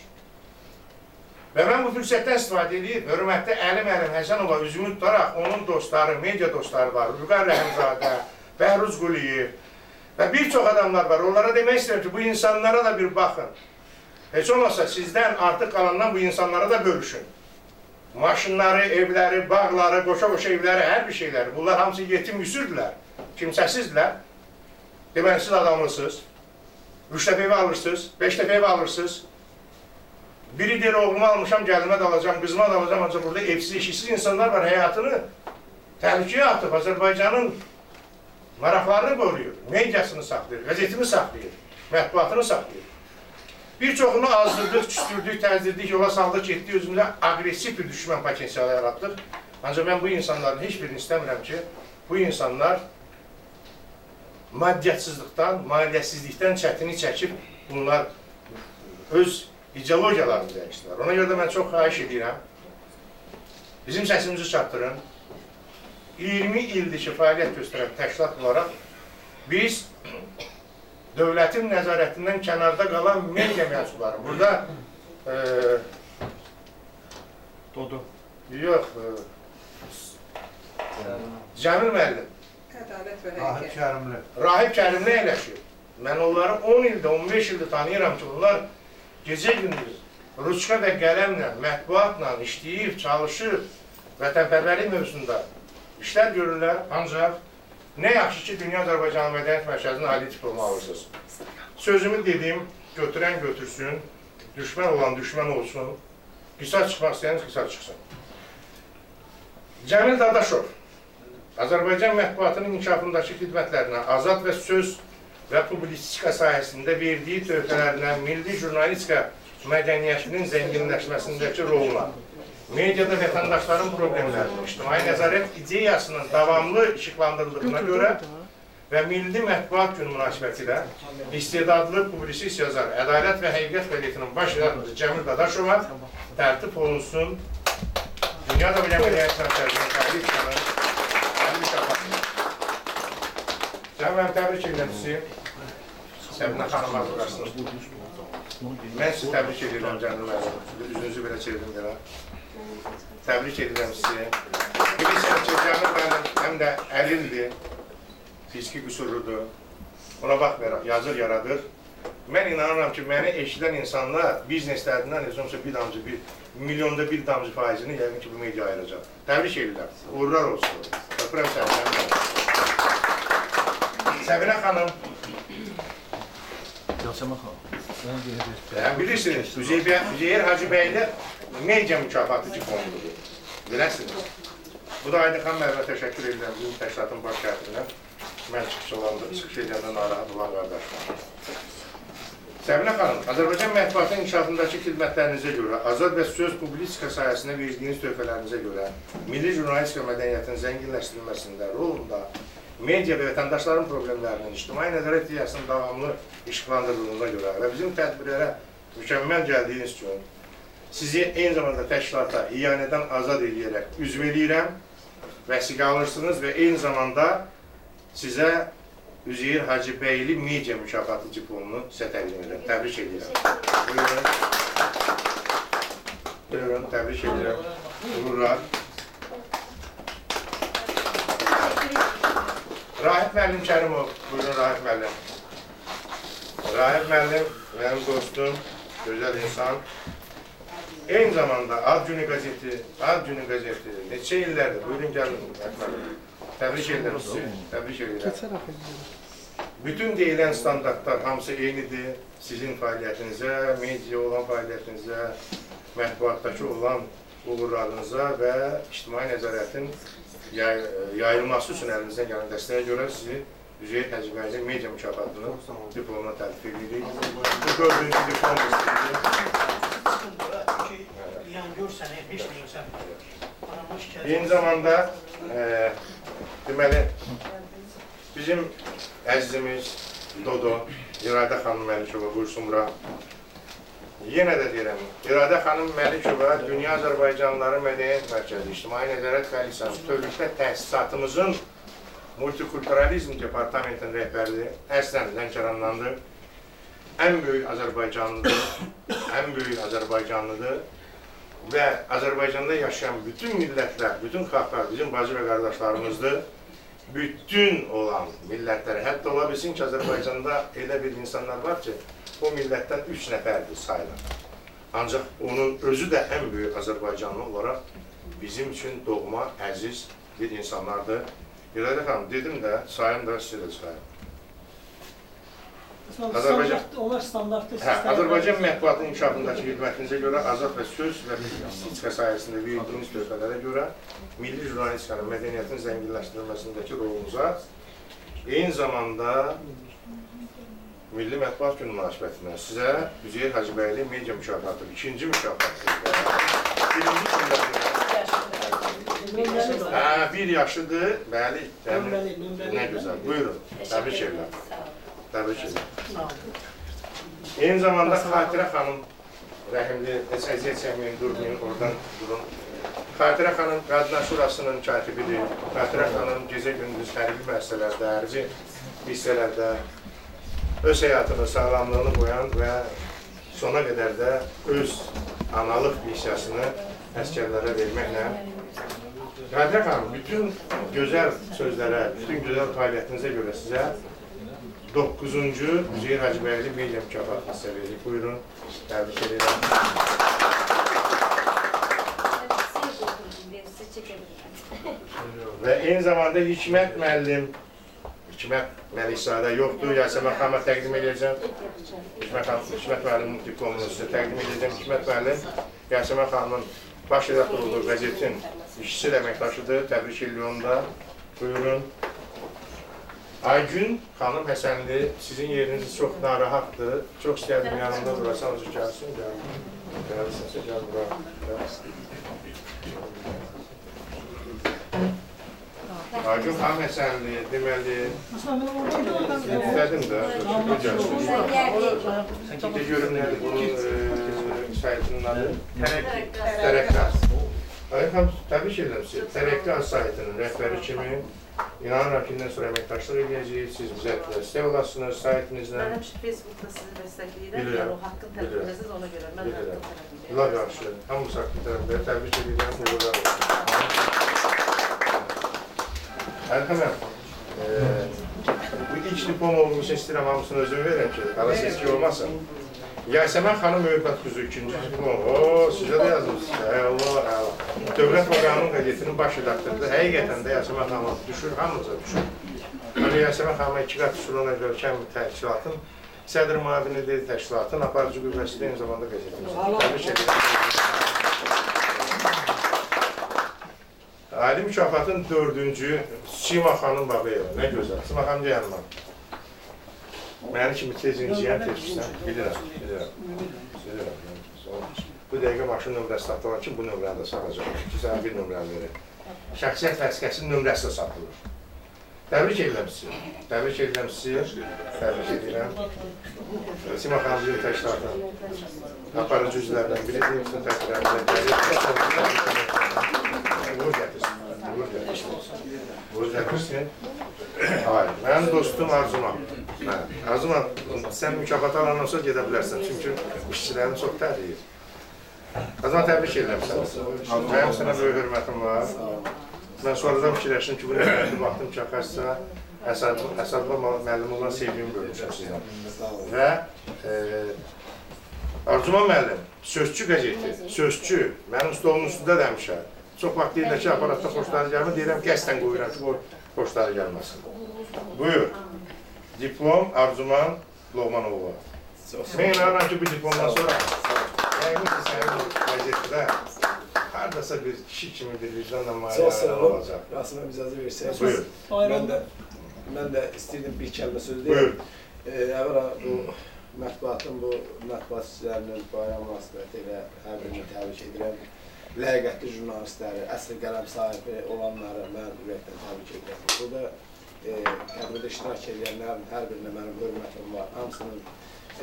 Və mən bu fürsətdən istifadə edib, hörmətli Əlim Əlim Həsənova üzümü tutaraq, onun dostları, media dostları var, Vüqar Rəhimzadə, <laughs> Bəhruz Quliyev və bir çox adamlar var. Onlara demək istəyirəm ki, bu insanlara da bir baxın. Heç olmasa sizdən artıq qalandan bu insanlara da bölüşün. Maşınları, evləri, bağları, qoşa-qoşa evləri, hər bir şeyləri. Bunlar hamısı yetim yüsürdülər, kimsəsizdilər. Deməli, siz adamlısınız. Üç dəfə evi alırsınız, beş dəfə evi alırsınız. Biri deyir, oğlumu almışam, gəlimə də alacam, qızıma da alacam, ancaq burada evsiz, işsiz insanlar var, həyatını təhlükəyə atıb, Azərbaycanın maraqlarını qoruyur, mediasını saxlayır, qəzetini saxlayır, mətbuatını saxlayır. Bir çoxunu azdırdıq, küstürdük, təzdirdik, yola saldıq, getdik, özümüzə aqressiv bir düşmən potensialı yaratdıq. Ancaq mən bu insanların heç birini istəmirəm ki, bu insanlar maddiyyətsizlikdən, maliyyəsizlikdən çətini çəkib bunlar öz ideologiyalarını dəyişdilər. Ona görə də mən çox xahiş edirəm, bizim səsimizi çatdırın. 20 ildir ki, fəaliyyət göstərən təşkilat olaraq biz dövlətin nəzarətindən kənarda qalan media məhsulları. Burada e, Dodu. yox, e, Cəmil müəllim, Rahip Kərimli. Rahib Kərimli əyləşir. Mən onları 10 ildə, 15 ildə tanıyıram ki, onlar gecə gündüz ruçka və qələmlə, mətbuatla işləyir, çalışır, vətənpərvərlik mövzusunda işlər görürlər. Ancaq nə yaxşı ki, Dünya Azərbaycan Mədəniyyət Mərkəzinin ali diplomu alırsınız. Sözümü dedim, götürən götürsün, düşmən olan düşmən olsun, qisas çıxmaq istəyən qisas çıxsın. Cəmil Dadaşov, Azərbaycan mətbuatının inkişafındakı xidmətlərinə, azad və söz və publisistika sahəsində verdiyi töhfələrinə, milli jurnalistika mədəniyyətinin zənginləşməsindəki roluna, mediada vətəndaşların problemlərinin, ictimai nəzarət ideyasının davamlı işıqlandırıldığına görə və Milli Mətbuat Günü münasibətilə istedadlı publisist yazar, Ədalət və Həqiqət Qəzetinin baş redaktoru Cəmil Dadaşova tərtib olunsun. Dünya da Bilim Mədəniyyət Mərkəzinin təbliğ Cəmil təbrik edirəm sizi. Səbinə xanım arzulasınız. Mən sizi təbrik edirəm Cəmil müəllim. Üzünüzü belə çevirdim belə. Təbrik edirəm sizi. Bilirsiniz ki, Cəmil müəllim həm də əlildir, fiziki qüsurludur. Ona baxmayaraq yazır, yaradır. Mən inanıram ki, məni eşidən insanlar bizneslərindən heç olmasa bir damcı, bir milyonda bir damcı faizini yəqin ki, bu media ayıracaq. Təbrik edirəm. Uğurlar olsun. Öpürəm səni. Cəmil müəllim. Səbinə xanım, Yasemin xanım. Yəni bilirsiniz, Üzeyir, Hacı bəylə media mükafatı diplomudur. Biləsiniz. Bu da Aydın xan müəllimə təşəkkür edirəm bizim təşkilatın baş kətindən. Mən çıxış olanda, çıxış edəndə narahat olan qardaşlar. Səbinə xanım, Azərbaycan mətbuatının inkişafındakı xidmətlərinizə görə, azad və söz publistika sahəsində verdiyiniz töhfələrinizə görə, milli jurnalistika mədəniyyətinin zənginləşdirilməsində, rolunda, media və vətəndaşların problemlərinin, ictimai nəzarət ideyasının davamlı işıqlandırıldığına görə və bizim tədbirlərə mükəmməl gəldiyiniz üçün sizi eyni zamanda təşkilata iyanədən azad edərək üzv eləyirəm, vəsiqə alırsınız və eyni zamanda sizə Üzeyir Hacıbəyli media mükafatı diplomunu sizə təqdim edirəm. Təbrik edirəm. Buyurun. Buyurun, təbrik edirəm. Uğurlar. Rahib müəllim Kərimov, buyurun Rahib müəllim. Rahib müəllim mənim dostum, gözəl insan. Eyni zamanda Ad Günü qəzeti, Ad Günü qəzeti neçə illərdir, buyurun gəlin Rahib müəllim. Təbrik edirəm sizi, təbrik edirəm. Bütün deyilən standartlar hamısı eynidir. Sizin fəaliyyətinizə, media olan fəaliyyətinizə, mətbuatdakı olan uğurlarınıza və ictimai nəzarətin yay yayılması üçün əlinizdən gələn dəstəyə görə sizi Üzeyir Həcibəyli media mükafatının diplomuna təltif edirik. Bu dördüncü diplom Eyni zamanda e, deməli bizim əzizimiz Dodo, İradə xanım Məlikova buyursun bura. Yenə də deyirəm, İradə xanım Məlikova Dünya Azərbaycanlıları Mədəniyyət Mərkəzi, İctimai Nəzarət Koalisiyası tövlükdə təsisatımızın multikulturalizm departamentinin rəhbəridir. Əslən Lənkərandandır. Ən böyük Azərbaycanlıdır. <coughs> ən böyük Azərbaycanlıdır. Və Azərbaycanda yaşayan bütün millətlər, bütün xalqlar bizim bacı və qardaşlarımızdır. Bütün olan millətlər, hətta ola bilsin ki, Azərbaycanda elə bir insanlar var ki, o millətdən üç nəfərdir sayılır. Ancaq onun özü də ən böyük Azərbaycanlı olaraq bizim üçün doğma, əziz bir insanlardır. İradə xanım, dedim də, sayım da sizə də sayım. Azərbaycan- onlar standartlı Hə, Azərbaycan mətbuatının inkişafındakı xidmətinizə görə, azad və söz və publisistika sayəsində verdiyiniz töhfələrə görə milli jurnalistikanın mədəniyyətin zənginləşdirilməsindəki rolunuza, eyni zamanda Milli Mətbuat Günü münasibətindən sizə Üzeyir Hacıbəyli media mükafatı, ikinci mükafatı. Birinci gündə. Hə, bir yaşıdır, bəli. nömrəli. Nə gözəl. Buyurun. Təbrik edirəm. Təbrik edirəm. Eyni zamanda Xatirə xanım rəhimli, əziyyət çəkməyin, durmayın, oradan durun. Xatirə xanım Qadınlar Şurasının katibidir. Xatirə xanım gecə gündüz hərbi müəssisələrdə, hərbi hissələrdə öz həyatını, sağlamlığını qoyan və sona qədər də öz analıq missiyasını əskərlərə verməklə Qadirə xanım, bütün gözəl sözlərə, bütün gözəl fəaliyyətinizə görə sizə 9-cu Üzeyir Hacıbəyli media mükafatı sizə veririk. Buyurun, təbrik edirəm. Və eyni zamanda Hikmət müəllim, Hikmət Məlisadə yoxdur, Yasəmən xanıma təqdim edəcəm. Hikmət, Hikmət müəllimin diplomunu sizə təqdim edəcəm. Hikmət müəllim, Yasəmən xanımın baş redaktorudur, qəzetin işçi də əməkdaşıdır. Təbrik ediyorum da. Buyurun. Aygün xanım Həsənli, sizin yeriniz çox narahatdır. Çox istəyərdim yanımda durasanız, gəlsin, gəl. Gəlsinsə, gəl bura. Gəl. Aygün xanım Həsənli, deməli, istədim də, bu gəlsin. Bir görüm nədir bunun saytının adı? Ayın xanım, təbrik edirəm sizi. Tərəqqat saytının rəhbəri kimi inanıram ki, indən sonra əməkdaşlıq edəcəyik. Siz bizə dəstək olasınız saytınızla. Mən həmişə Facebookda sizi dəstəkləyirəm. Bilirəm. O haqqın tələbinəsiz ona görə mən haqqın tələbindəyəm. Allah yaxşı. Hamısı haqqı tərəfdə təbrik edirəm. Uğurlar olsun. Əlhəməm, e, bu ilk diplom olmuş istəyirəm hamısını özüm verəm ki, qala seçki olmasın. Yasəmən xanım Övqat qızı ikinci diplom. O, sizə də yazmışsınız. Allah, Allah. Dövlət Proqramının qəzetinin baş redaktorudur. Həqiqətən də Yasəmən xanım düşür, hamımıza düşür. Hani Yasəmən xanıma iki qat düşür ona görkəm təşkilatın sədr müavinidir, təşkilatın aparıcı qüvvəsi də eyni zamanda qəzetimiz. Təbrik edirəm. Ali mükafatın dördüncü Sima xanım Babayeva. Nə gözəl. Sima xanım yanıma. Məni kimi tez inciyən tezsən. Bilirəm, bilirəm. Bilirəm. Bu dəqiqə maşın nömrəsi satılan ki, bu nömrəni də satacaq. İki sənə bir nömrəni verir. Şəxsiyyət vəsiqəsinin nömrəsi də satılır. Təbrik edirəm sizi. Təbrik edirəm sizi. Təbrik edirəm. Sima xanım bizim təşkilatın aparıcı üzvlərindən biridir. Təşkilatlarımıza gəlir. Uğur gətirsin. Hayır, mənim dostum Arzuman. Mənim. Arzuman, sən mükafat alandan sonra gedə bilərsən. Çünki işçilərin çox təhliyir. Arzuman, təbrik edirəm səni. Mənim sənə böyük hörmətim var. Mən sonradan fikirləşdim ki, bu nəfərli vaxtım çakarsa, Əsədlə müəllim olan sevgimi bölmüşəm sizdən. Və e, Arzuman müəllim, sözçü qəzeti, sözçü, mənim stolumun üstündə də həmişə. Çox vaxt deyirlər ki, aparatda xoşları gəlmir, deyirəm, qəsdən qoyuram ki, bu xoşları gəlməsin. Buyur. Diplom Arzuman Loğmanova. Mən inanıram ki, bu diplomdan sonra yəqin ki, sənin qəzetdə hardasa bir kişi kimi bir maliyyələrin olun. olacaq. Rasimə icazə versək. Buyur. Mən də mən də istəyirdim bir kəlmə söz Buyur. deyim. Ee, əvvəla bu mətbuatın bu mətbuat işçilərinin bayram münasibəti ilə hər birini təbrik edirəm. Ləyaqətli jurnalistləri, əsl qələm sahibi olanları mən ürəkdən təbrik edirəm. Burada e, tədbirdə iştirak edənlərin hər birinə mənim hörmətim var. Hamısının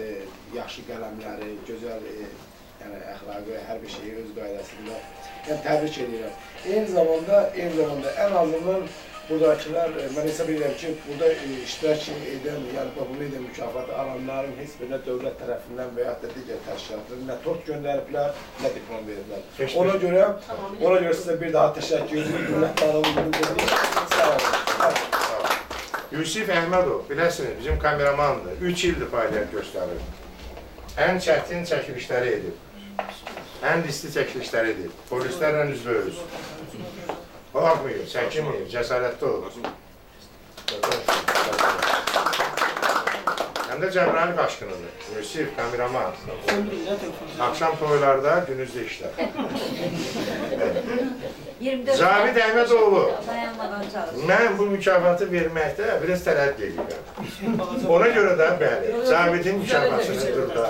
e, yaxşı qələmləri, gözəl e, yəni əxlaqı, hər bir şeyi öz qaydasında yəni təbrik edirəm. Eyni zamanda, eyni zamanda ən azından buradakılar, e, mən hesab edirəm ki, burada e, iştirak edən, yəni bu media mükafatı alanların heç birinə dövlət tərəfindən və ya da digər təşkilatlar nə tort göndəriblər, nə diplom veriblər. Heç Ona görə, ona görə sizə bir daha təşəkkür edirəm. Minnətdarlığımı bildirirəm. Sağ olun. Yusif Əhmədov, biləsiniz, bizim kameramandır. 3 ildir fəaliyyət göstərir. Ən çətin çəkilişləri edib. Ən riskli çəkilişləri edib. Polislərlə üzbəüz. Qorxmuyur, çəkinməyir, cəsarətli olur. Həm də Cəbrayıl Qaşqınıdır. Müsif, kameraman. Axşam toylarda, günüzdə işlər. 24 Zavid Əhmədoğlu, mən bu mükafatı verməkdə biraz tərəddüd edirəm. Ona görə də bəli, Zavidin mükafatını durda.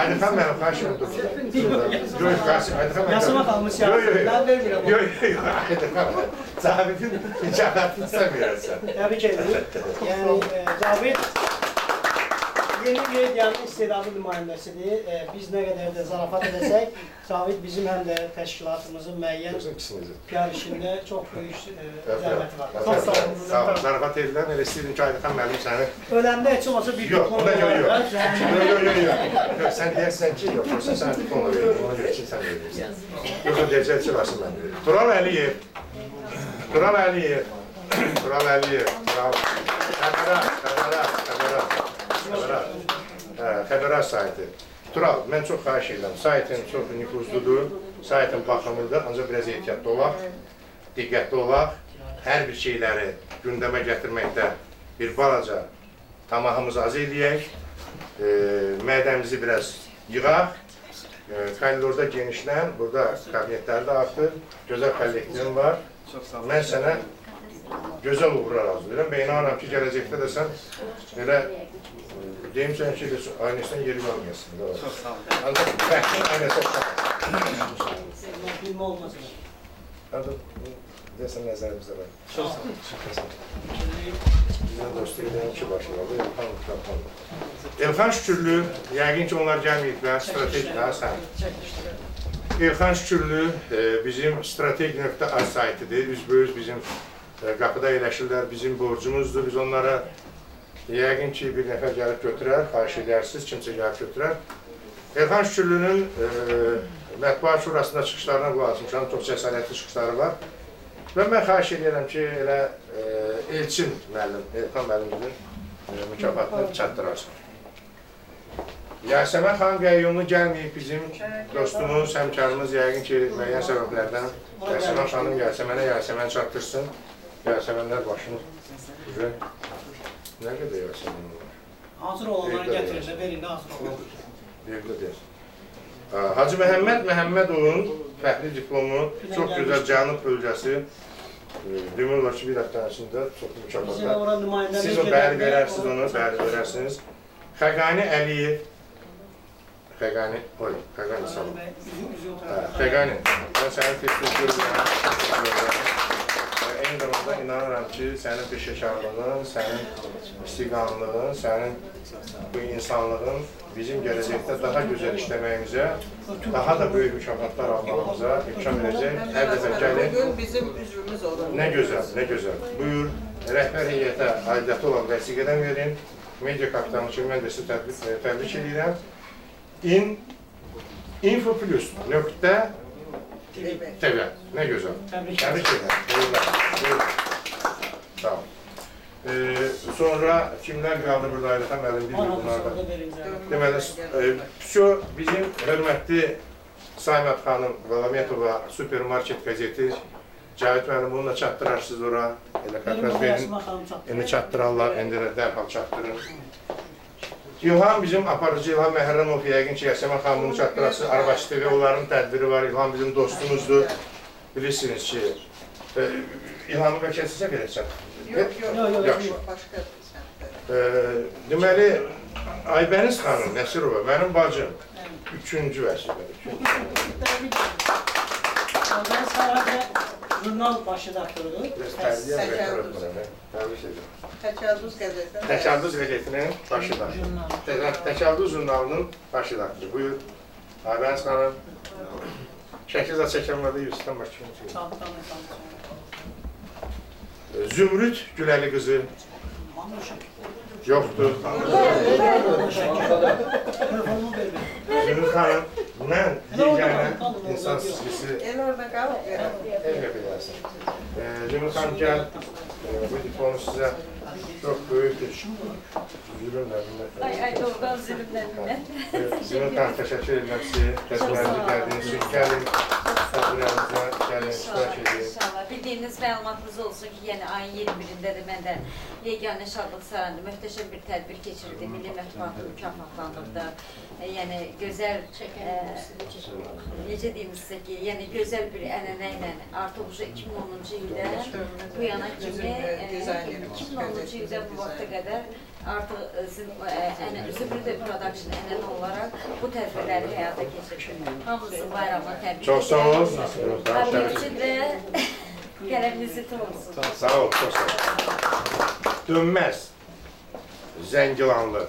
Aydınxan mənim xahiş edirəm. Yox, Qasim, Aydınxan mənim. Yasama qalmış ya. Yox, yox, yox. Yox, yox, Aydınxan. Zavidin mükafatını sən verəsən. Təbrik ederim. Yəni e, Cavid yeni medianın istedadlı nümayəndəsidir. E, biz nə qədər də zarafat edəsək, Cavid bizim həm də təşkilatımızın müəyyən işində çox böyük e, zəhməti var. Çox sağ Sağ ol. olun. Zarafat edirəm, elə istəyirdim ki, Aydınxan müəllim səni Öləndə heç olmasa bir diplom ona yox, yox. Yox, yox, yox, yox. Sən deyərsən ki, yox, yoxsa sən diplomla verir, ona görə ki, sən verirsən. Yoxsa deyəcək ki, Rasim mən verir. Tural Əliyev, Tural Əliyev, Tural Əliyev, Tural, Xəbəra, Xəbəra, Xəbəra, Xəbəra, hə, Xəbəra saytı. Tural, mən çox xahiş edirəm, saytın çox nüfuzludur, saytın baxımıdır, ancaq biraz ehtiyatlı olaq, diqqətli olaq, hər bir şeyləri gündəmə gətirməkdə bir balaca tamahımızı az eləyək, e, mədəmizi biraz yığaq, e, koridorda genişlən, burada kabinetlər də artır, gözəl kollektivin var. Mən sənə gözəl uğurlar arzulayıram. Və inanıram ki, gələcəkdə də sən belə e, deyim sən ki, aynəsindən yeri qalmayasın. Çox sağ ol. Ancaq fəhmin aynəsi Bilmə olmaz. Ancaq deyəsən nəzərimizdə var. Çox sağ olun. Bizdən dostu edən iki başladı, Elxan Qurtarxan. Elxan Şükürlü, yəqin ki, onlar gəlməyiblər, strateji daha sən. Elxan Şükürlü e, bizim strateji.az saytidir. Üzböyüz bizim e, qapıda eləşirlər, bizim borcumuzdur. Biz onlara yəqin ki, bir nəfər gəlib götürər, xahiş edərsiniz, kimsə gəlib götürər. Elxan Şükürlünün e, mətbuat şurasında çıxışlarına qulaq asmışam, çox cəsarətli çıxışları var. Və mən xahiş edirəm ki, elə e, Elçin müəllim, Elxan müəllimimizin e, mükafatını çatdırarsın. Yasəmən xan Qəyyumlu gəlməyib bizim dostumuz, həmkarımız yəqin ki, müəyyən səbəblərdən Yasəmən xanım Yasəmənə Yasəmən çatdırsın. Yasəmənlər başını üzə. Nə qədər Yasəmən var? Hazır olanları gətirin də verin hazır olun. Deyil. Ha, Hacı Məhəmməd Məhəmmədovun fəxri diplomu çox gözəl Cənub bölgəsi. Demək olar ki, bir həftə içində çox mükafatlar. Siz o bəli verərsiniz onu, bəli verərsiniz. Xəqani Əliyev. Xəqani, oy, Xəqani sağ ol. Hə, Xəqani, mən səni tez-tez görürəm. Eyni zamanda inanıram ki, sənin peşəkarlığın, sənin istiqamlığın, sənin bu insanlığın bizim gələcəkdə daha gözəl işləməyimizə, daha da böyük mükafatlar almamıza imkan verəcək. Hər dəfə gəlin. Bugün bizim üzvümüz olur. Nə gözəl, nə gözəl. Buyur, rəhbər heyətə aidiyyatı olan vəsiqədən verin. Media kapitanı kimi mən də təbrik, e, təbrik edirəm. In, info plus nöqtə TV. Nə gözəl. Təbrik Təbrik edirəm. Buyurlar. Buyur. Sağ ol. Ee, sonra kimlər qaldı burada Aydın müəllim bir bunlardan. Deməli, e, şu bizim hörmətli Saymət xanım Valametova supermarket qəzeti Cavit müəllim bununla çatdırarsınız ora. Elə xanım çatdırın. İndi çatdırarlar, indi də dərhal çatdırın. İlham bizim aparıcı İlham Məhərrəmov yəqin ki, Yasəmən xanım bunu çatdırası. Arbaş TV onların tədbiri var. İlham bizim dostumuzdur. Bilirsiniz ki, e, İlhamı bəlkə sizə verəcəm. Yok, yok, Yaxşı. semtte. E, deməli, Aybəniz xanım Nəsirova, mənim bacım. Üçüncü vəsiqədir. Ben sadece jurnal başı doktorudur. Biraz tərbiyə və Təcavüz. tərbiyə. Təbrik edirəm. Təcavüz gazetesi. Təkalduz qəzetinin başıdır. Tə- Təkalduz jurnalının başıdır. Buyur. Aybəniz xanım. Şəkil də çəkilmədə Yusufdan. Sağlıktan ve sağlıktan. Zümrüt Güləli qızı yoxdur. Telefonumu ver ver. Zümrüt xanım, mən yeganə insan sisi El orada kal. ev yapacaqsın. Zümrüt xanım gəl, e, bu diplomu sizə çox böyük bir zülümlə minnətlər. Ay ay doğrudan. Zümrüt xanım, təşəkkür edirəm sizi. Təşəkkür gəldiyiniz üçün gəlin. Təşəkkürlərinizə gəlin, iştirak edin. İnşallah. Bir Bildiyiniz məlumatınız olsun ki, yəni ayın 21-də də mən də Yeganə Şadlıq Sarayı'nda möhtəşəm bir tədbir keçirdi. Milli mətbuatı mükafatlandırdı. E, yəni gözəl ə, e, necə deyim sizə ki, yəni gözəl bir ənənə ilə artıq uca 2010-cu ildə bu yana kimi 2010-cu e, ildə bu vaxta qədər artıq sizin ənə üzümlü də production ənənə olaraq bu tədbirləri həyata keçiririk. Hamınızın bayramına təbrik edirəm. Çox sağ olun. Təbrik üçün də <laughs> qələminizi olsun. Sağ ol, çox sağ ol. Dönməz Zəngilanlı.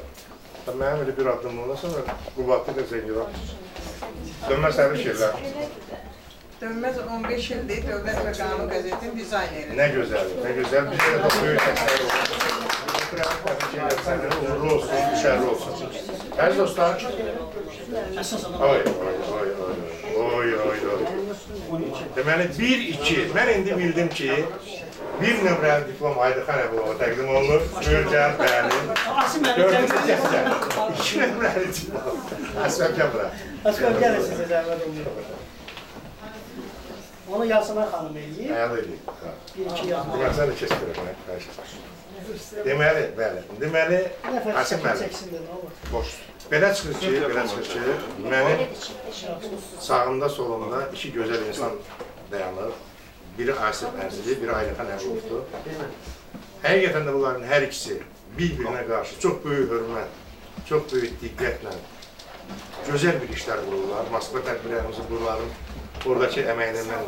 Mənim elə bir addım ondan sonra Qubadlı da Zəngilan. Dönməz təbrik edirəm. Dönmez 15 ildir Dövlət və Qanun qəzetinin dizayneri. Nə gözəl, nə gözəl. Bizə də böyük dəstək olsun. Uğurlu olsun, şərli olsun. Əziz dostlar. Oy, oy, oy, oy, oy, oy, oy. Deməli, bir, iki. Mən indi bildim ki, bir nömrəli diplom Aydıxan Əbulova təqdim olunur. Görkəm, bəli. Asim mənim Gördünüz gəl, gəl. İki nömrəli diplom. Əsbəb gəl bura. Əsgər gəlin sizə zəhmət olmayın. Onu Yasemin xanım eləyir. Əyalı edik. Bir iki yazma. Bura sən keç görək, Deməli, bəli. Deməli, Nəfər Asim çəkin müəllim. çəksin də nə olur. boş. Belə çıxır ki, belə çıxır ki, mənim sağımda, solumda iki gözəl insan dayanır. Biri Asif Ərzili, biri Aylıxan Əbulovdur. Həqiqətən də bunların hər ikisi bir-birinə qarşı çox böyük hörmət, çox böyük diqqətlə gözəl bir işlər qururlar. Moskva tədbirlərimizi qururların oradakı əməyinə mən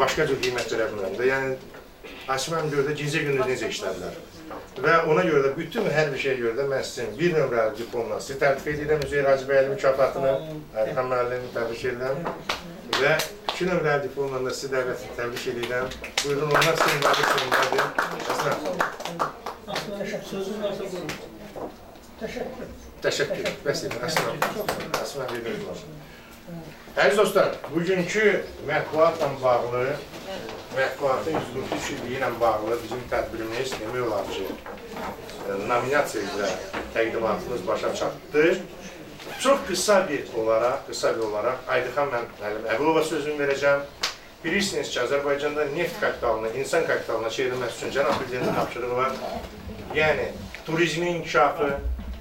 başqa cür qiymət verə bilmirəm də. Yəni Asim əmi görə də gecə gündüz necə işlədilər. Və ona görə də bütün hər bir şeyə görə də mən sizin bir nömrəli diplomla sizi təbrik edirəm Üzeyir Hacı bəyli mükafatını, Ərxan müəllimi təbrik edirəm. Və iki nömrəli diplomla da sizi dəvət təbrik edirəm. Buyurun, onlar sizin müəllim sınırdadır. Əsnə, Aslında sözünüz varsa buyurun. Təşəkkür. təşəkkür. Bəs edin, Əsnə. Əsnə verirsiniz. Əziz dostlar, bugünkü mətbuatla bağlı, mətbuatın 143 illiyi ilə bağlı bizim tədbirimiz demək olar ki, e, nominasiya üzrə təqdimatımız başa çatdı. Çox qısa bir olaraq, qısa bir olaraq Aydıxan mən müəllim Əbulova sözünü verəcəm. Bilirsiniz ki, Azərbaycanda neft kapitalına, insan kapitalına çevrilməsi üçün cənab prezidentin tapşırığı var. Yəni turizmin inkişafı,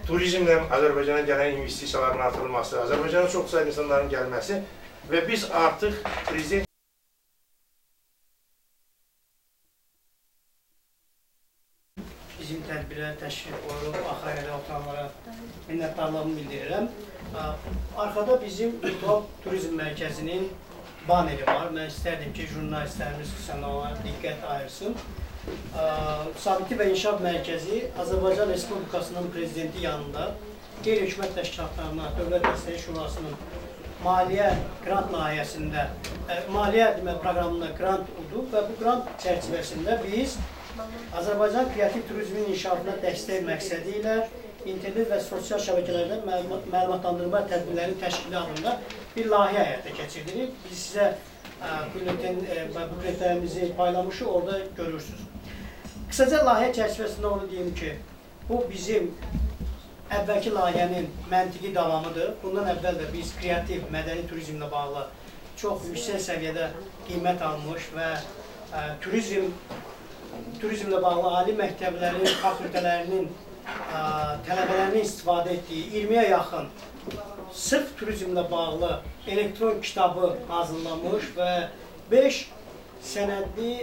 turizmlə Azərbaycana gələn investisiyaların artırılması, Azərbaycana çox sayda insanların gəlməsi və biz artıq prezident Bizim tədbirə təşrif buyurub, Axayədə oturanlara minnətdarlığımı bildirirəm. Arxada bizim Top Turizm Mərkəzinin baneri var. Mən istərdim ki, jurnalistlərimiz xüsusən ona diqqət ayırsın. Sabiti və İnkişaf Mərkəzi Azərbaycan Respublikasının prezidenti yanında qeyri-hökumət təşkilatlarına, Dövlət Dəstəyi Şurasının maliyyə qrant layihəsində, maliyyə demək proqramında qrant udub və bu qrant çərçivəsində biz Azərbaycan kreativ turizmin inkişafına dəstək məqsədi ilə internet və sosial şəbəkələrdə məlumat, məlumatlandırma tədbirlərinin təşkili adında bir layihə həyata keçiririk. Biz sizə bülletin ə, və bülletlərimizi paylamışıq, orada görürsünüz. Qısaca layihə çərçivəsində onu deyim ki, bu bizim əvvəlki layihənin məntiqi davamıdır. Bundan əvvəl də biz kreativ, mədəni turizmlə bağlı çox yüksək səviyyədə qiymət almış və ə, turizm turizmlə bağlı ali məktəblərin, fakültələrinin ə, tələbələrinin istifadə etdiyi 20-yə yaxın sırf turizmlə bağlı elektron kitabı hazırlamış və 5 sənədli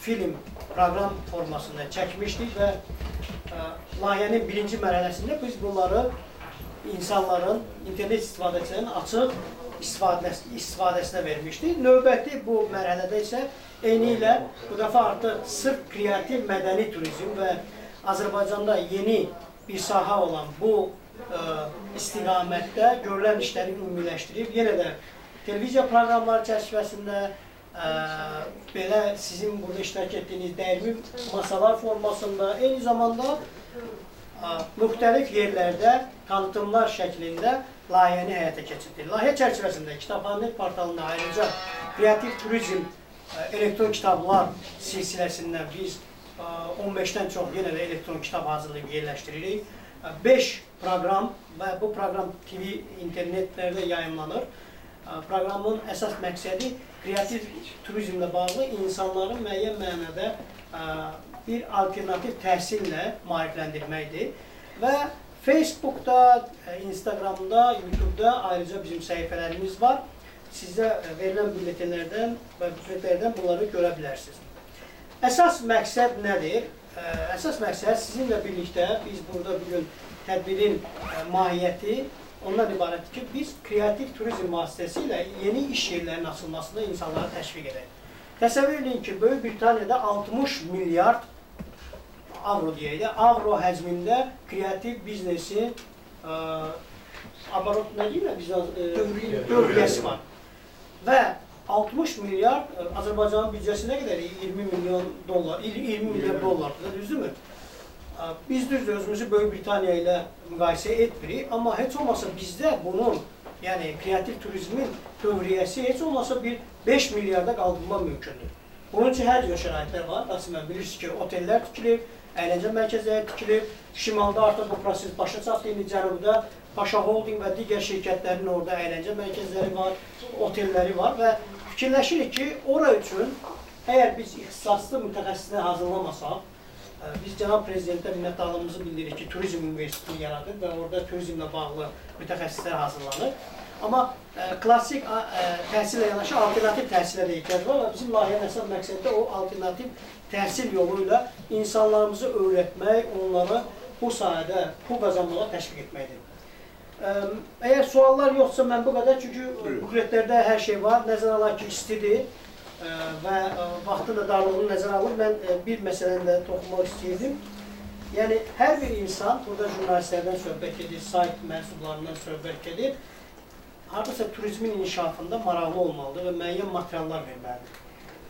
film proqram formasında çəkmişdik və ə, layihənin birinci mərhələsində biz bunları insanların, internet istifadəçilərinin açıq istifadəs istifadəsinə vermişdik. Növbəti bu mərhələdə isə eyni ilə bu dəfə artıq sırf kreativ mədəni turizm və Azərbaycanda yeni bir sahə olan bu ə, istiqamətdə görülən işləri ümumiləşdirib yenə də televiziya proqramları çərçivəsində ə, belə sizin burada iştirak etdiyiniz dəyirmi masalar formasında eyni zamanda ə, müxtəlif yerlərdə tanıtımlar şəklində layihəni həyata keçirdik. Layihə çərçivəsində Kitabxanənet portalında ayrıca kreativ turizm ə, elektron kitablar silsiləsindən biz 15-dən çox yenə də elektron kitab hazırlayıb yerləşdiririk. 5 proqram və bu proqram TV internetlərdə yayımlanır. Proqramın əsas məqsədi kreativ turizmlə bağlı insanların müəyyən mənada bir alternativ təhsillə maarifləndirməkdir və Facebookda, Instagramda, YouTube-da ayrıca bizim səhifələrimiz var. Sizə verilən bülletenlərdən və bülletlərdən bunları görə bilərsiniz. Əsas məqsəd nədir? Əsas məqsəd sizinlə birlikdə biz burada bu gün tədbirin mahiyyəti ondan ibarətdir ki, biz kreativ turizm vasitəsilə yeni iş yerlərinin açılmasına insanları təşviq edək. Təsəvvür edin ki, Böyük Britaniyada 60 milyard avro deyək avro həcmində kreativ biznesin ə, abarot nə deyirlər biz dövriyyəsi var. Və 60 milyard ə, Azərbaycanın büdcəsi nə qədər? 20 milyon dollar, 20 milyar dollardır, düzdürmü? Ə, Biz düzdür özümüzü Böyük Britaniya ilə müqayisə etmirik, amma heç olmasa bizdə bunun, yəni kreativ turizmin dövriyyəsi heç olmasa bir 5 milyarda qaldırma mümkündür. Bunun üçün hər cür şəraitlər var. Məsələn, bilirsiniz ki, otellər tikilir, əyləncə mərkəzləri tikilir. Şimalda artıq bu proses başa çatdı. İndi cənubda Paşa Holding və digər şirkətlərin orada əyləncə mərkəzləri var, otelləri var və fikirləşirik ki, ora üçün əgər biz ixtisaslı mütəxəssisləri hazırlamasaq, ə, biz cənab prezidentə minnətdarlığımızı bildiririk ki, turizm universitetini yaradıb və orada turizmlə bağlı mütəxəssislər hazırlanır. Amma ə, klassik ə, ə, təhsillə yanaşı alternativ təhsilə də ehtiyac var və bizim layihənin əsas məqsədi o alternativ təhsil yolu ilə insanlarımızı öyrətmək, onları bu sahədə pul qazanmağa təşviq etməkdir. Ə, Əgər suallar yoxsa mən bu qədər, çünki bukletlərdə hər şey var, nəzərə alaq ki, istidir ə, və ə, vaxtın da darlığını nəzərə alır. Mən bir məsələni də toxunmaq istəyirdim. Yəni, hər bir insan, burada jurnalistlərdən söhbət gedir, sayt mənsublarından söhbət gedir, hardasa turizmin inkişafında maraqlı olmalıdır və müəyyən materiallar verməlidir.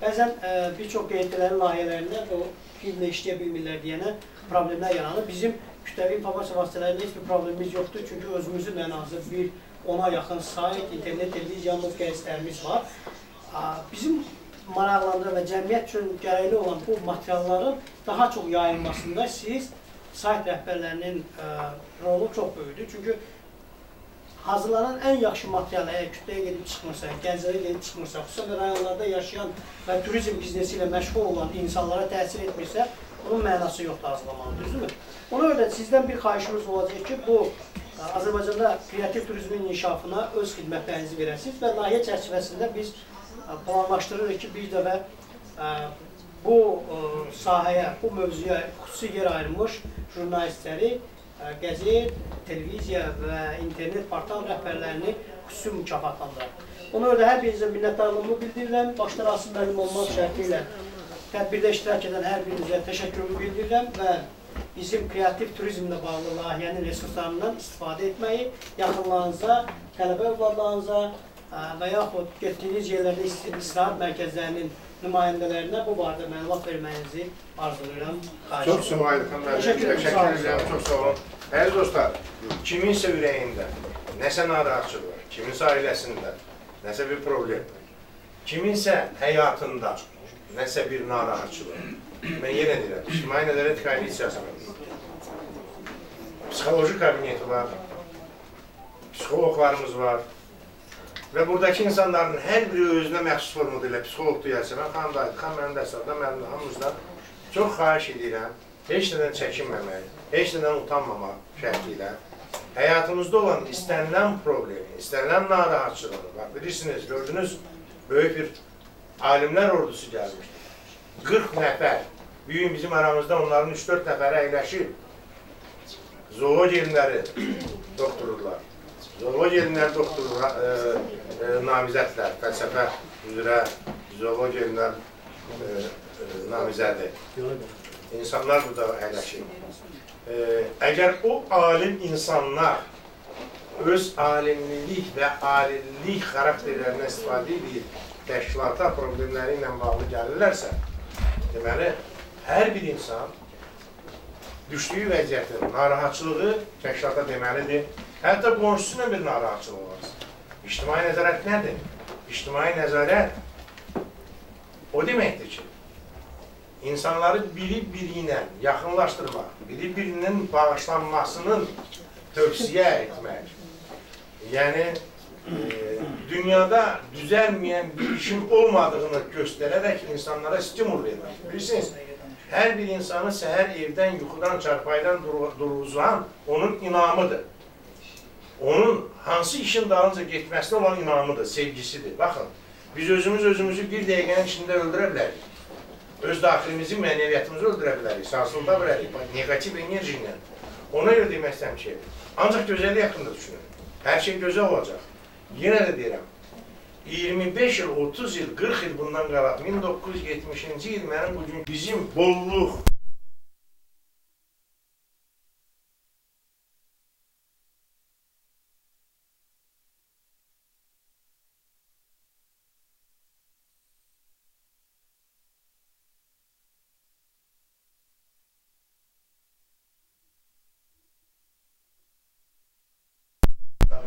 Bəzən ə, bir çox qeydilərin layihələrində o filmlə işləyə bilmirlər deyənə problemlər yaranır. Bizim kütləvi informasiya vasitələrində heç bir problemimiz yoxdur, çünki özümüzün ən azı bir ona yaxın sayt, internet, televiziyamız, qəzetlərimiz var. Bizim maraqlandıran və cəmiyyət üçün gərəkli olan bu materialların daha çox yayılmasında siz sayt rəhbərlərinin ə, rolu çox böyükdür. Çünki hazırlanan ən yaxşı material əgər kütləyə gedib çıxmırsa, gənclərə gedib çıxmırsa, xüsusən də rayonlarda yaşayan və turizm biznesi ilə məşğul olan insanlara təsir etmirsə, bunun mənası yoxdur hazırlamanın, düzdürmü? Ona görə də sizdən bir xahişimiz olacaq ki, bu ə, Azərbaycanda kreativ turizmin inkişafına öz xidmətlərinizi verəsiniz və layihə çərçivəsində biz ə, planlaşdırırıq ki, bir dəfə ə, bu sahəyə, bu mövzuya xüsusi yer ayrılmış jurnalistləri qəzet, televiziya və internet portal rəhbərlərini xüsusi mükafatlandırır. Ona görə də hər birinizə minnətdarlığımı bildirirəm. Başda Rasim müəllim olmaq şərti ilə tədbirdə iştirak edən hər birinizə təşəkkürümü bildirirəm və bizim kreativ turizmlə bağlı layihənin resurslarından istifadə etməyi yaxınlarınıza, tələbə övladlarınıza və yaxud getdiyiniz yerlərdə isti- istirahət mərkəzlərinin nümayəndələrinə bu barədə məlumat verməyinizi arzulayıram. Çox sağ olun, Aydıkan müəllim. Təşəkkür edirəm, çox sağ olun. Əziz dostlar, kiminsə ürəyində nəsə narahatçılıq var, kiminsə ailəsində nəsə bir problem, kiminsə həyatında nəsə bir narahatçılıq. Mən yenə deyirəm, İctimai Nəzarət Koalisiyasının psixoloji kabineti var, psixologlarımız var və buradakı insanların hər biri özünə məxsus formada ilə psixoloq deyəsə, mən xanım Aydıkan, mənim dəstədə, mənim hamımızdan çox xahiş edirəm, heç nədən çəkinməmək, heç nədən utanmamaq şərti ilə həyatımızda olan istənilən problemi, istənilən narahatçılığı, bax bilirsiniz, gördünüz, böyük bir alimlər ordusu gəlmişdi. 40 nəfər, bu gün bizim aramızda onların 3-4 nəfəri əyləşib, zoologiya elmləri doktorudurlar. Zoologiya elmləri doktoru e, e, namizədlər, fəlsəfə üzrə zoologiya elmlər e, namizədi. İnsanlar burada əyləşib. E, əgər o alim insanlar öz alimlilik və alimlik xarakterlərinə istifadə edib təşkilata problemləri ilə bağlı gəlirlərsə, deməli, hər bir insan düşdüyü vəziyyətin narahatçılığı təşkilata deməlidir. Hətta qonşusuna bir narahatçılığı var. İctimai nəzarət nədir? İctimai nəzarət o deməkdir ki, insanları biri-biri ilə yaxınlaşdırmaq, biri-birinin bağışlanmasının tövsiyə etmək. Yəni, e, dünyada düzelmeyen bir işin olmadığını göstererek insanlara stimul vermek. Bilirsiniz, her bir insanı seher evden, yuxudan, çarpaydan dur- duruzan onun inamıdır. Onun hansı işin dalınca getməsində olan inamıdır, sevgisidir. Baxın, biz özümüz özümüzü bir dəqiqənin içində öldürə bilərik. Öz daxilimizi, mənəviyyatımızı öldürə bilərik, sarsılda bilərik, negativ enerji ilə. Ona görə demək istəyirəm ki, ancaq gözəllik haqqında düşünün. Hər şey gözəl olacaq. Yenə də deyirəm, 25 il, 30 il, 40 il bundan qabaq, 1970-ci il mənim bugün bizim bolluq,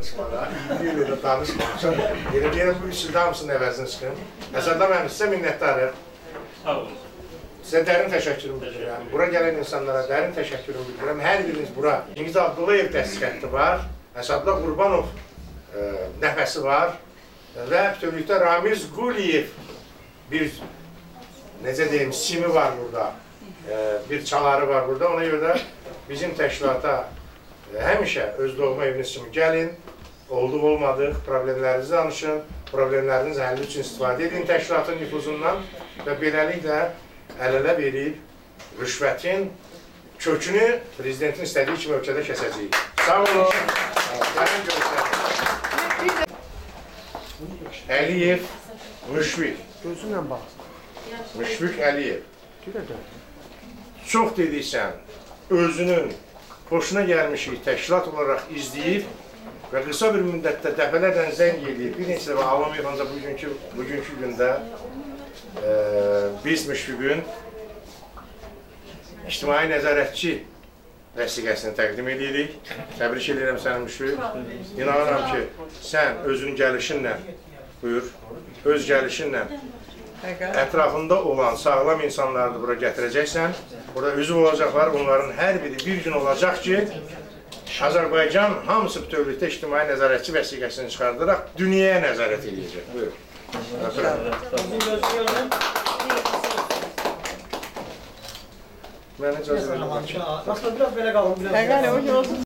danışmalar, bir ilə danışmamışam. Elə deyirəm, bu üçündə hamısının əvəzini çıxım. Əsərdə mən sizə minnətdarım. Sağ olun. Sizə dərin təşəkkürümü bildirirəm. Bura gələn insanlara dərin təşəkkürümü bildirirəm. Hər biriniz bura. İngiliz Abdullayev dəstxətti var. Əsədullah Qurbanov e, nəfəsi var. Və bütövlükdə Ramiz Quliyev bir necə deyim, simi var burada. E, bir çaları var burada. Ona görə də bizim təşkilata e, həmişə öz doğma eviniz kimi gəlin. Oldu olmadıq, problemlərinizi danışın, problemləriniz həlli üçün istifadə edin təşkilatın nüfuzundan və beləliklə əl-ələ verib rüşvətin kökünü prezidentin istədiyi kimi ölkədə kəsəcəyik. Sağ olun. Yarın görüşək. Əliyev Müşfiq. Gözünlə bax. Müşfiq Əliyev. Çox dediksən, özünün xoşuna gəlmişik təşkilat olaraq izləyib və qısa bir müddətdə dəfələrlə zəng eləyib, bir neçə dəfə alamayıb ancaq bugünkü, bugünkü gündə e, biz Müşfiqün ictimai nəzarətçi vəsiqəsini təqdim edirik. Təbrik edirəm səni Müşfiq. İnanıram ki, sən özünün gəlişinlə, buyur, öz gəlişinlə ətrafında olan sağlam insanları da bura gətirəcəksən. Burada üzv olacaqlar, onların hər biri bir gün olacaq ki, Azərbaycan hamısı bütövlükdə ictimai nəzarətçi vəsiqəsini çıxardaraq dünyaya nəzarət edəcək. Buyur. Mənə icazə verin. Aslında biraz böyle kalın. Biraz Həqiqət o olsun.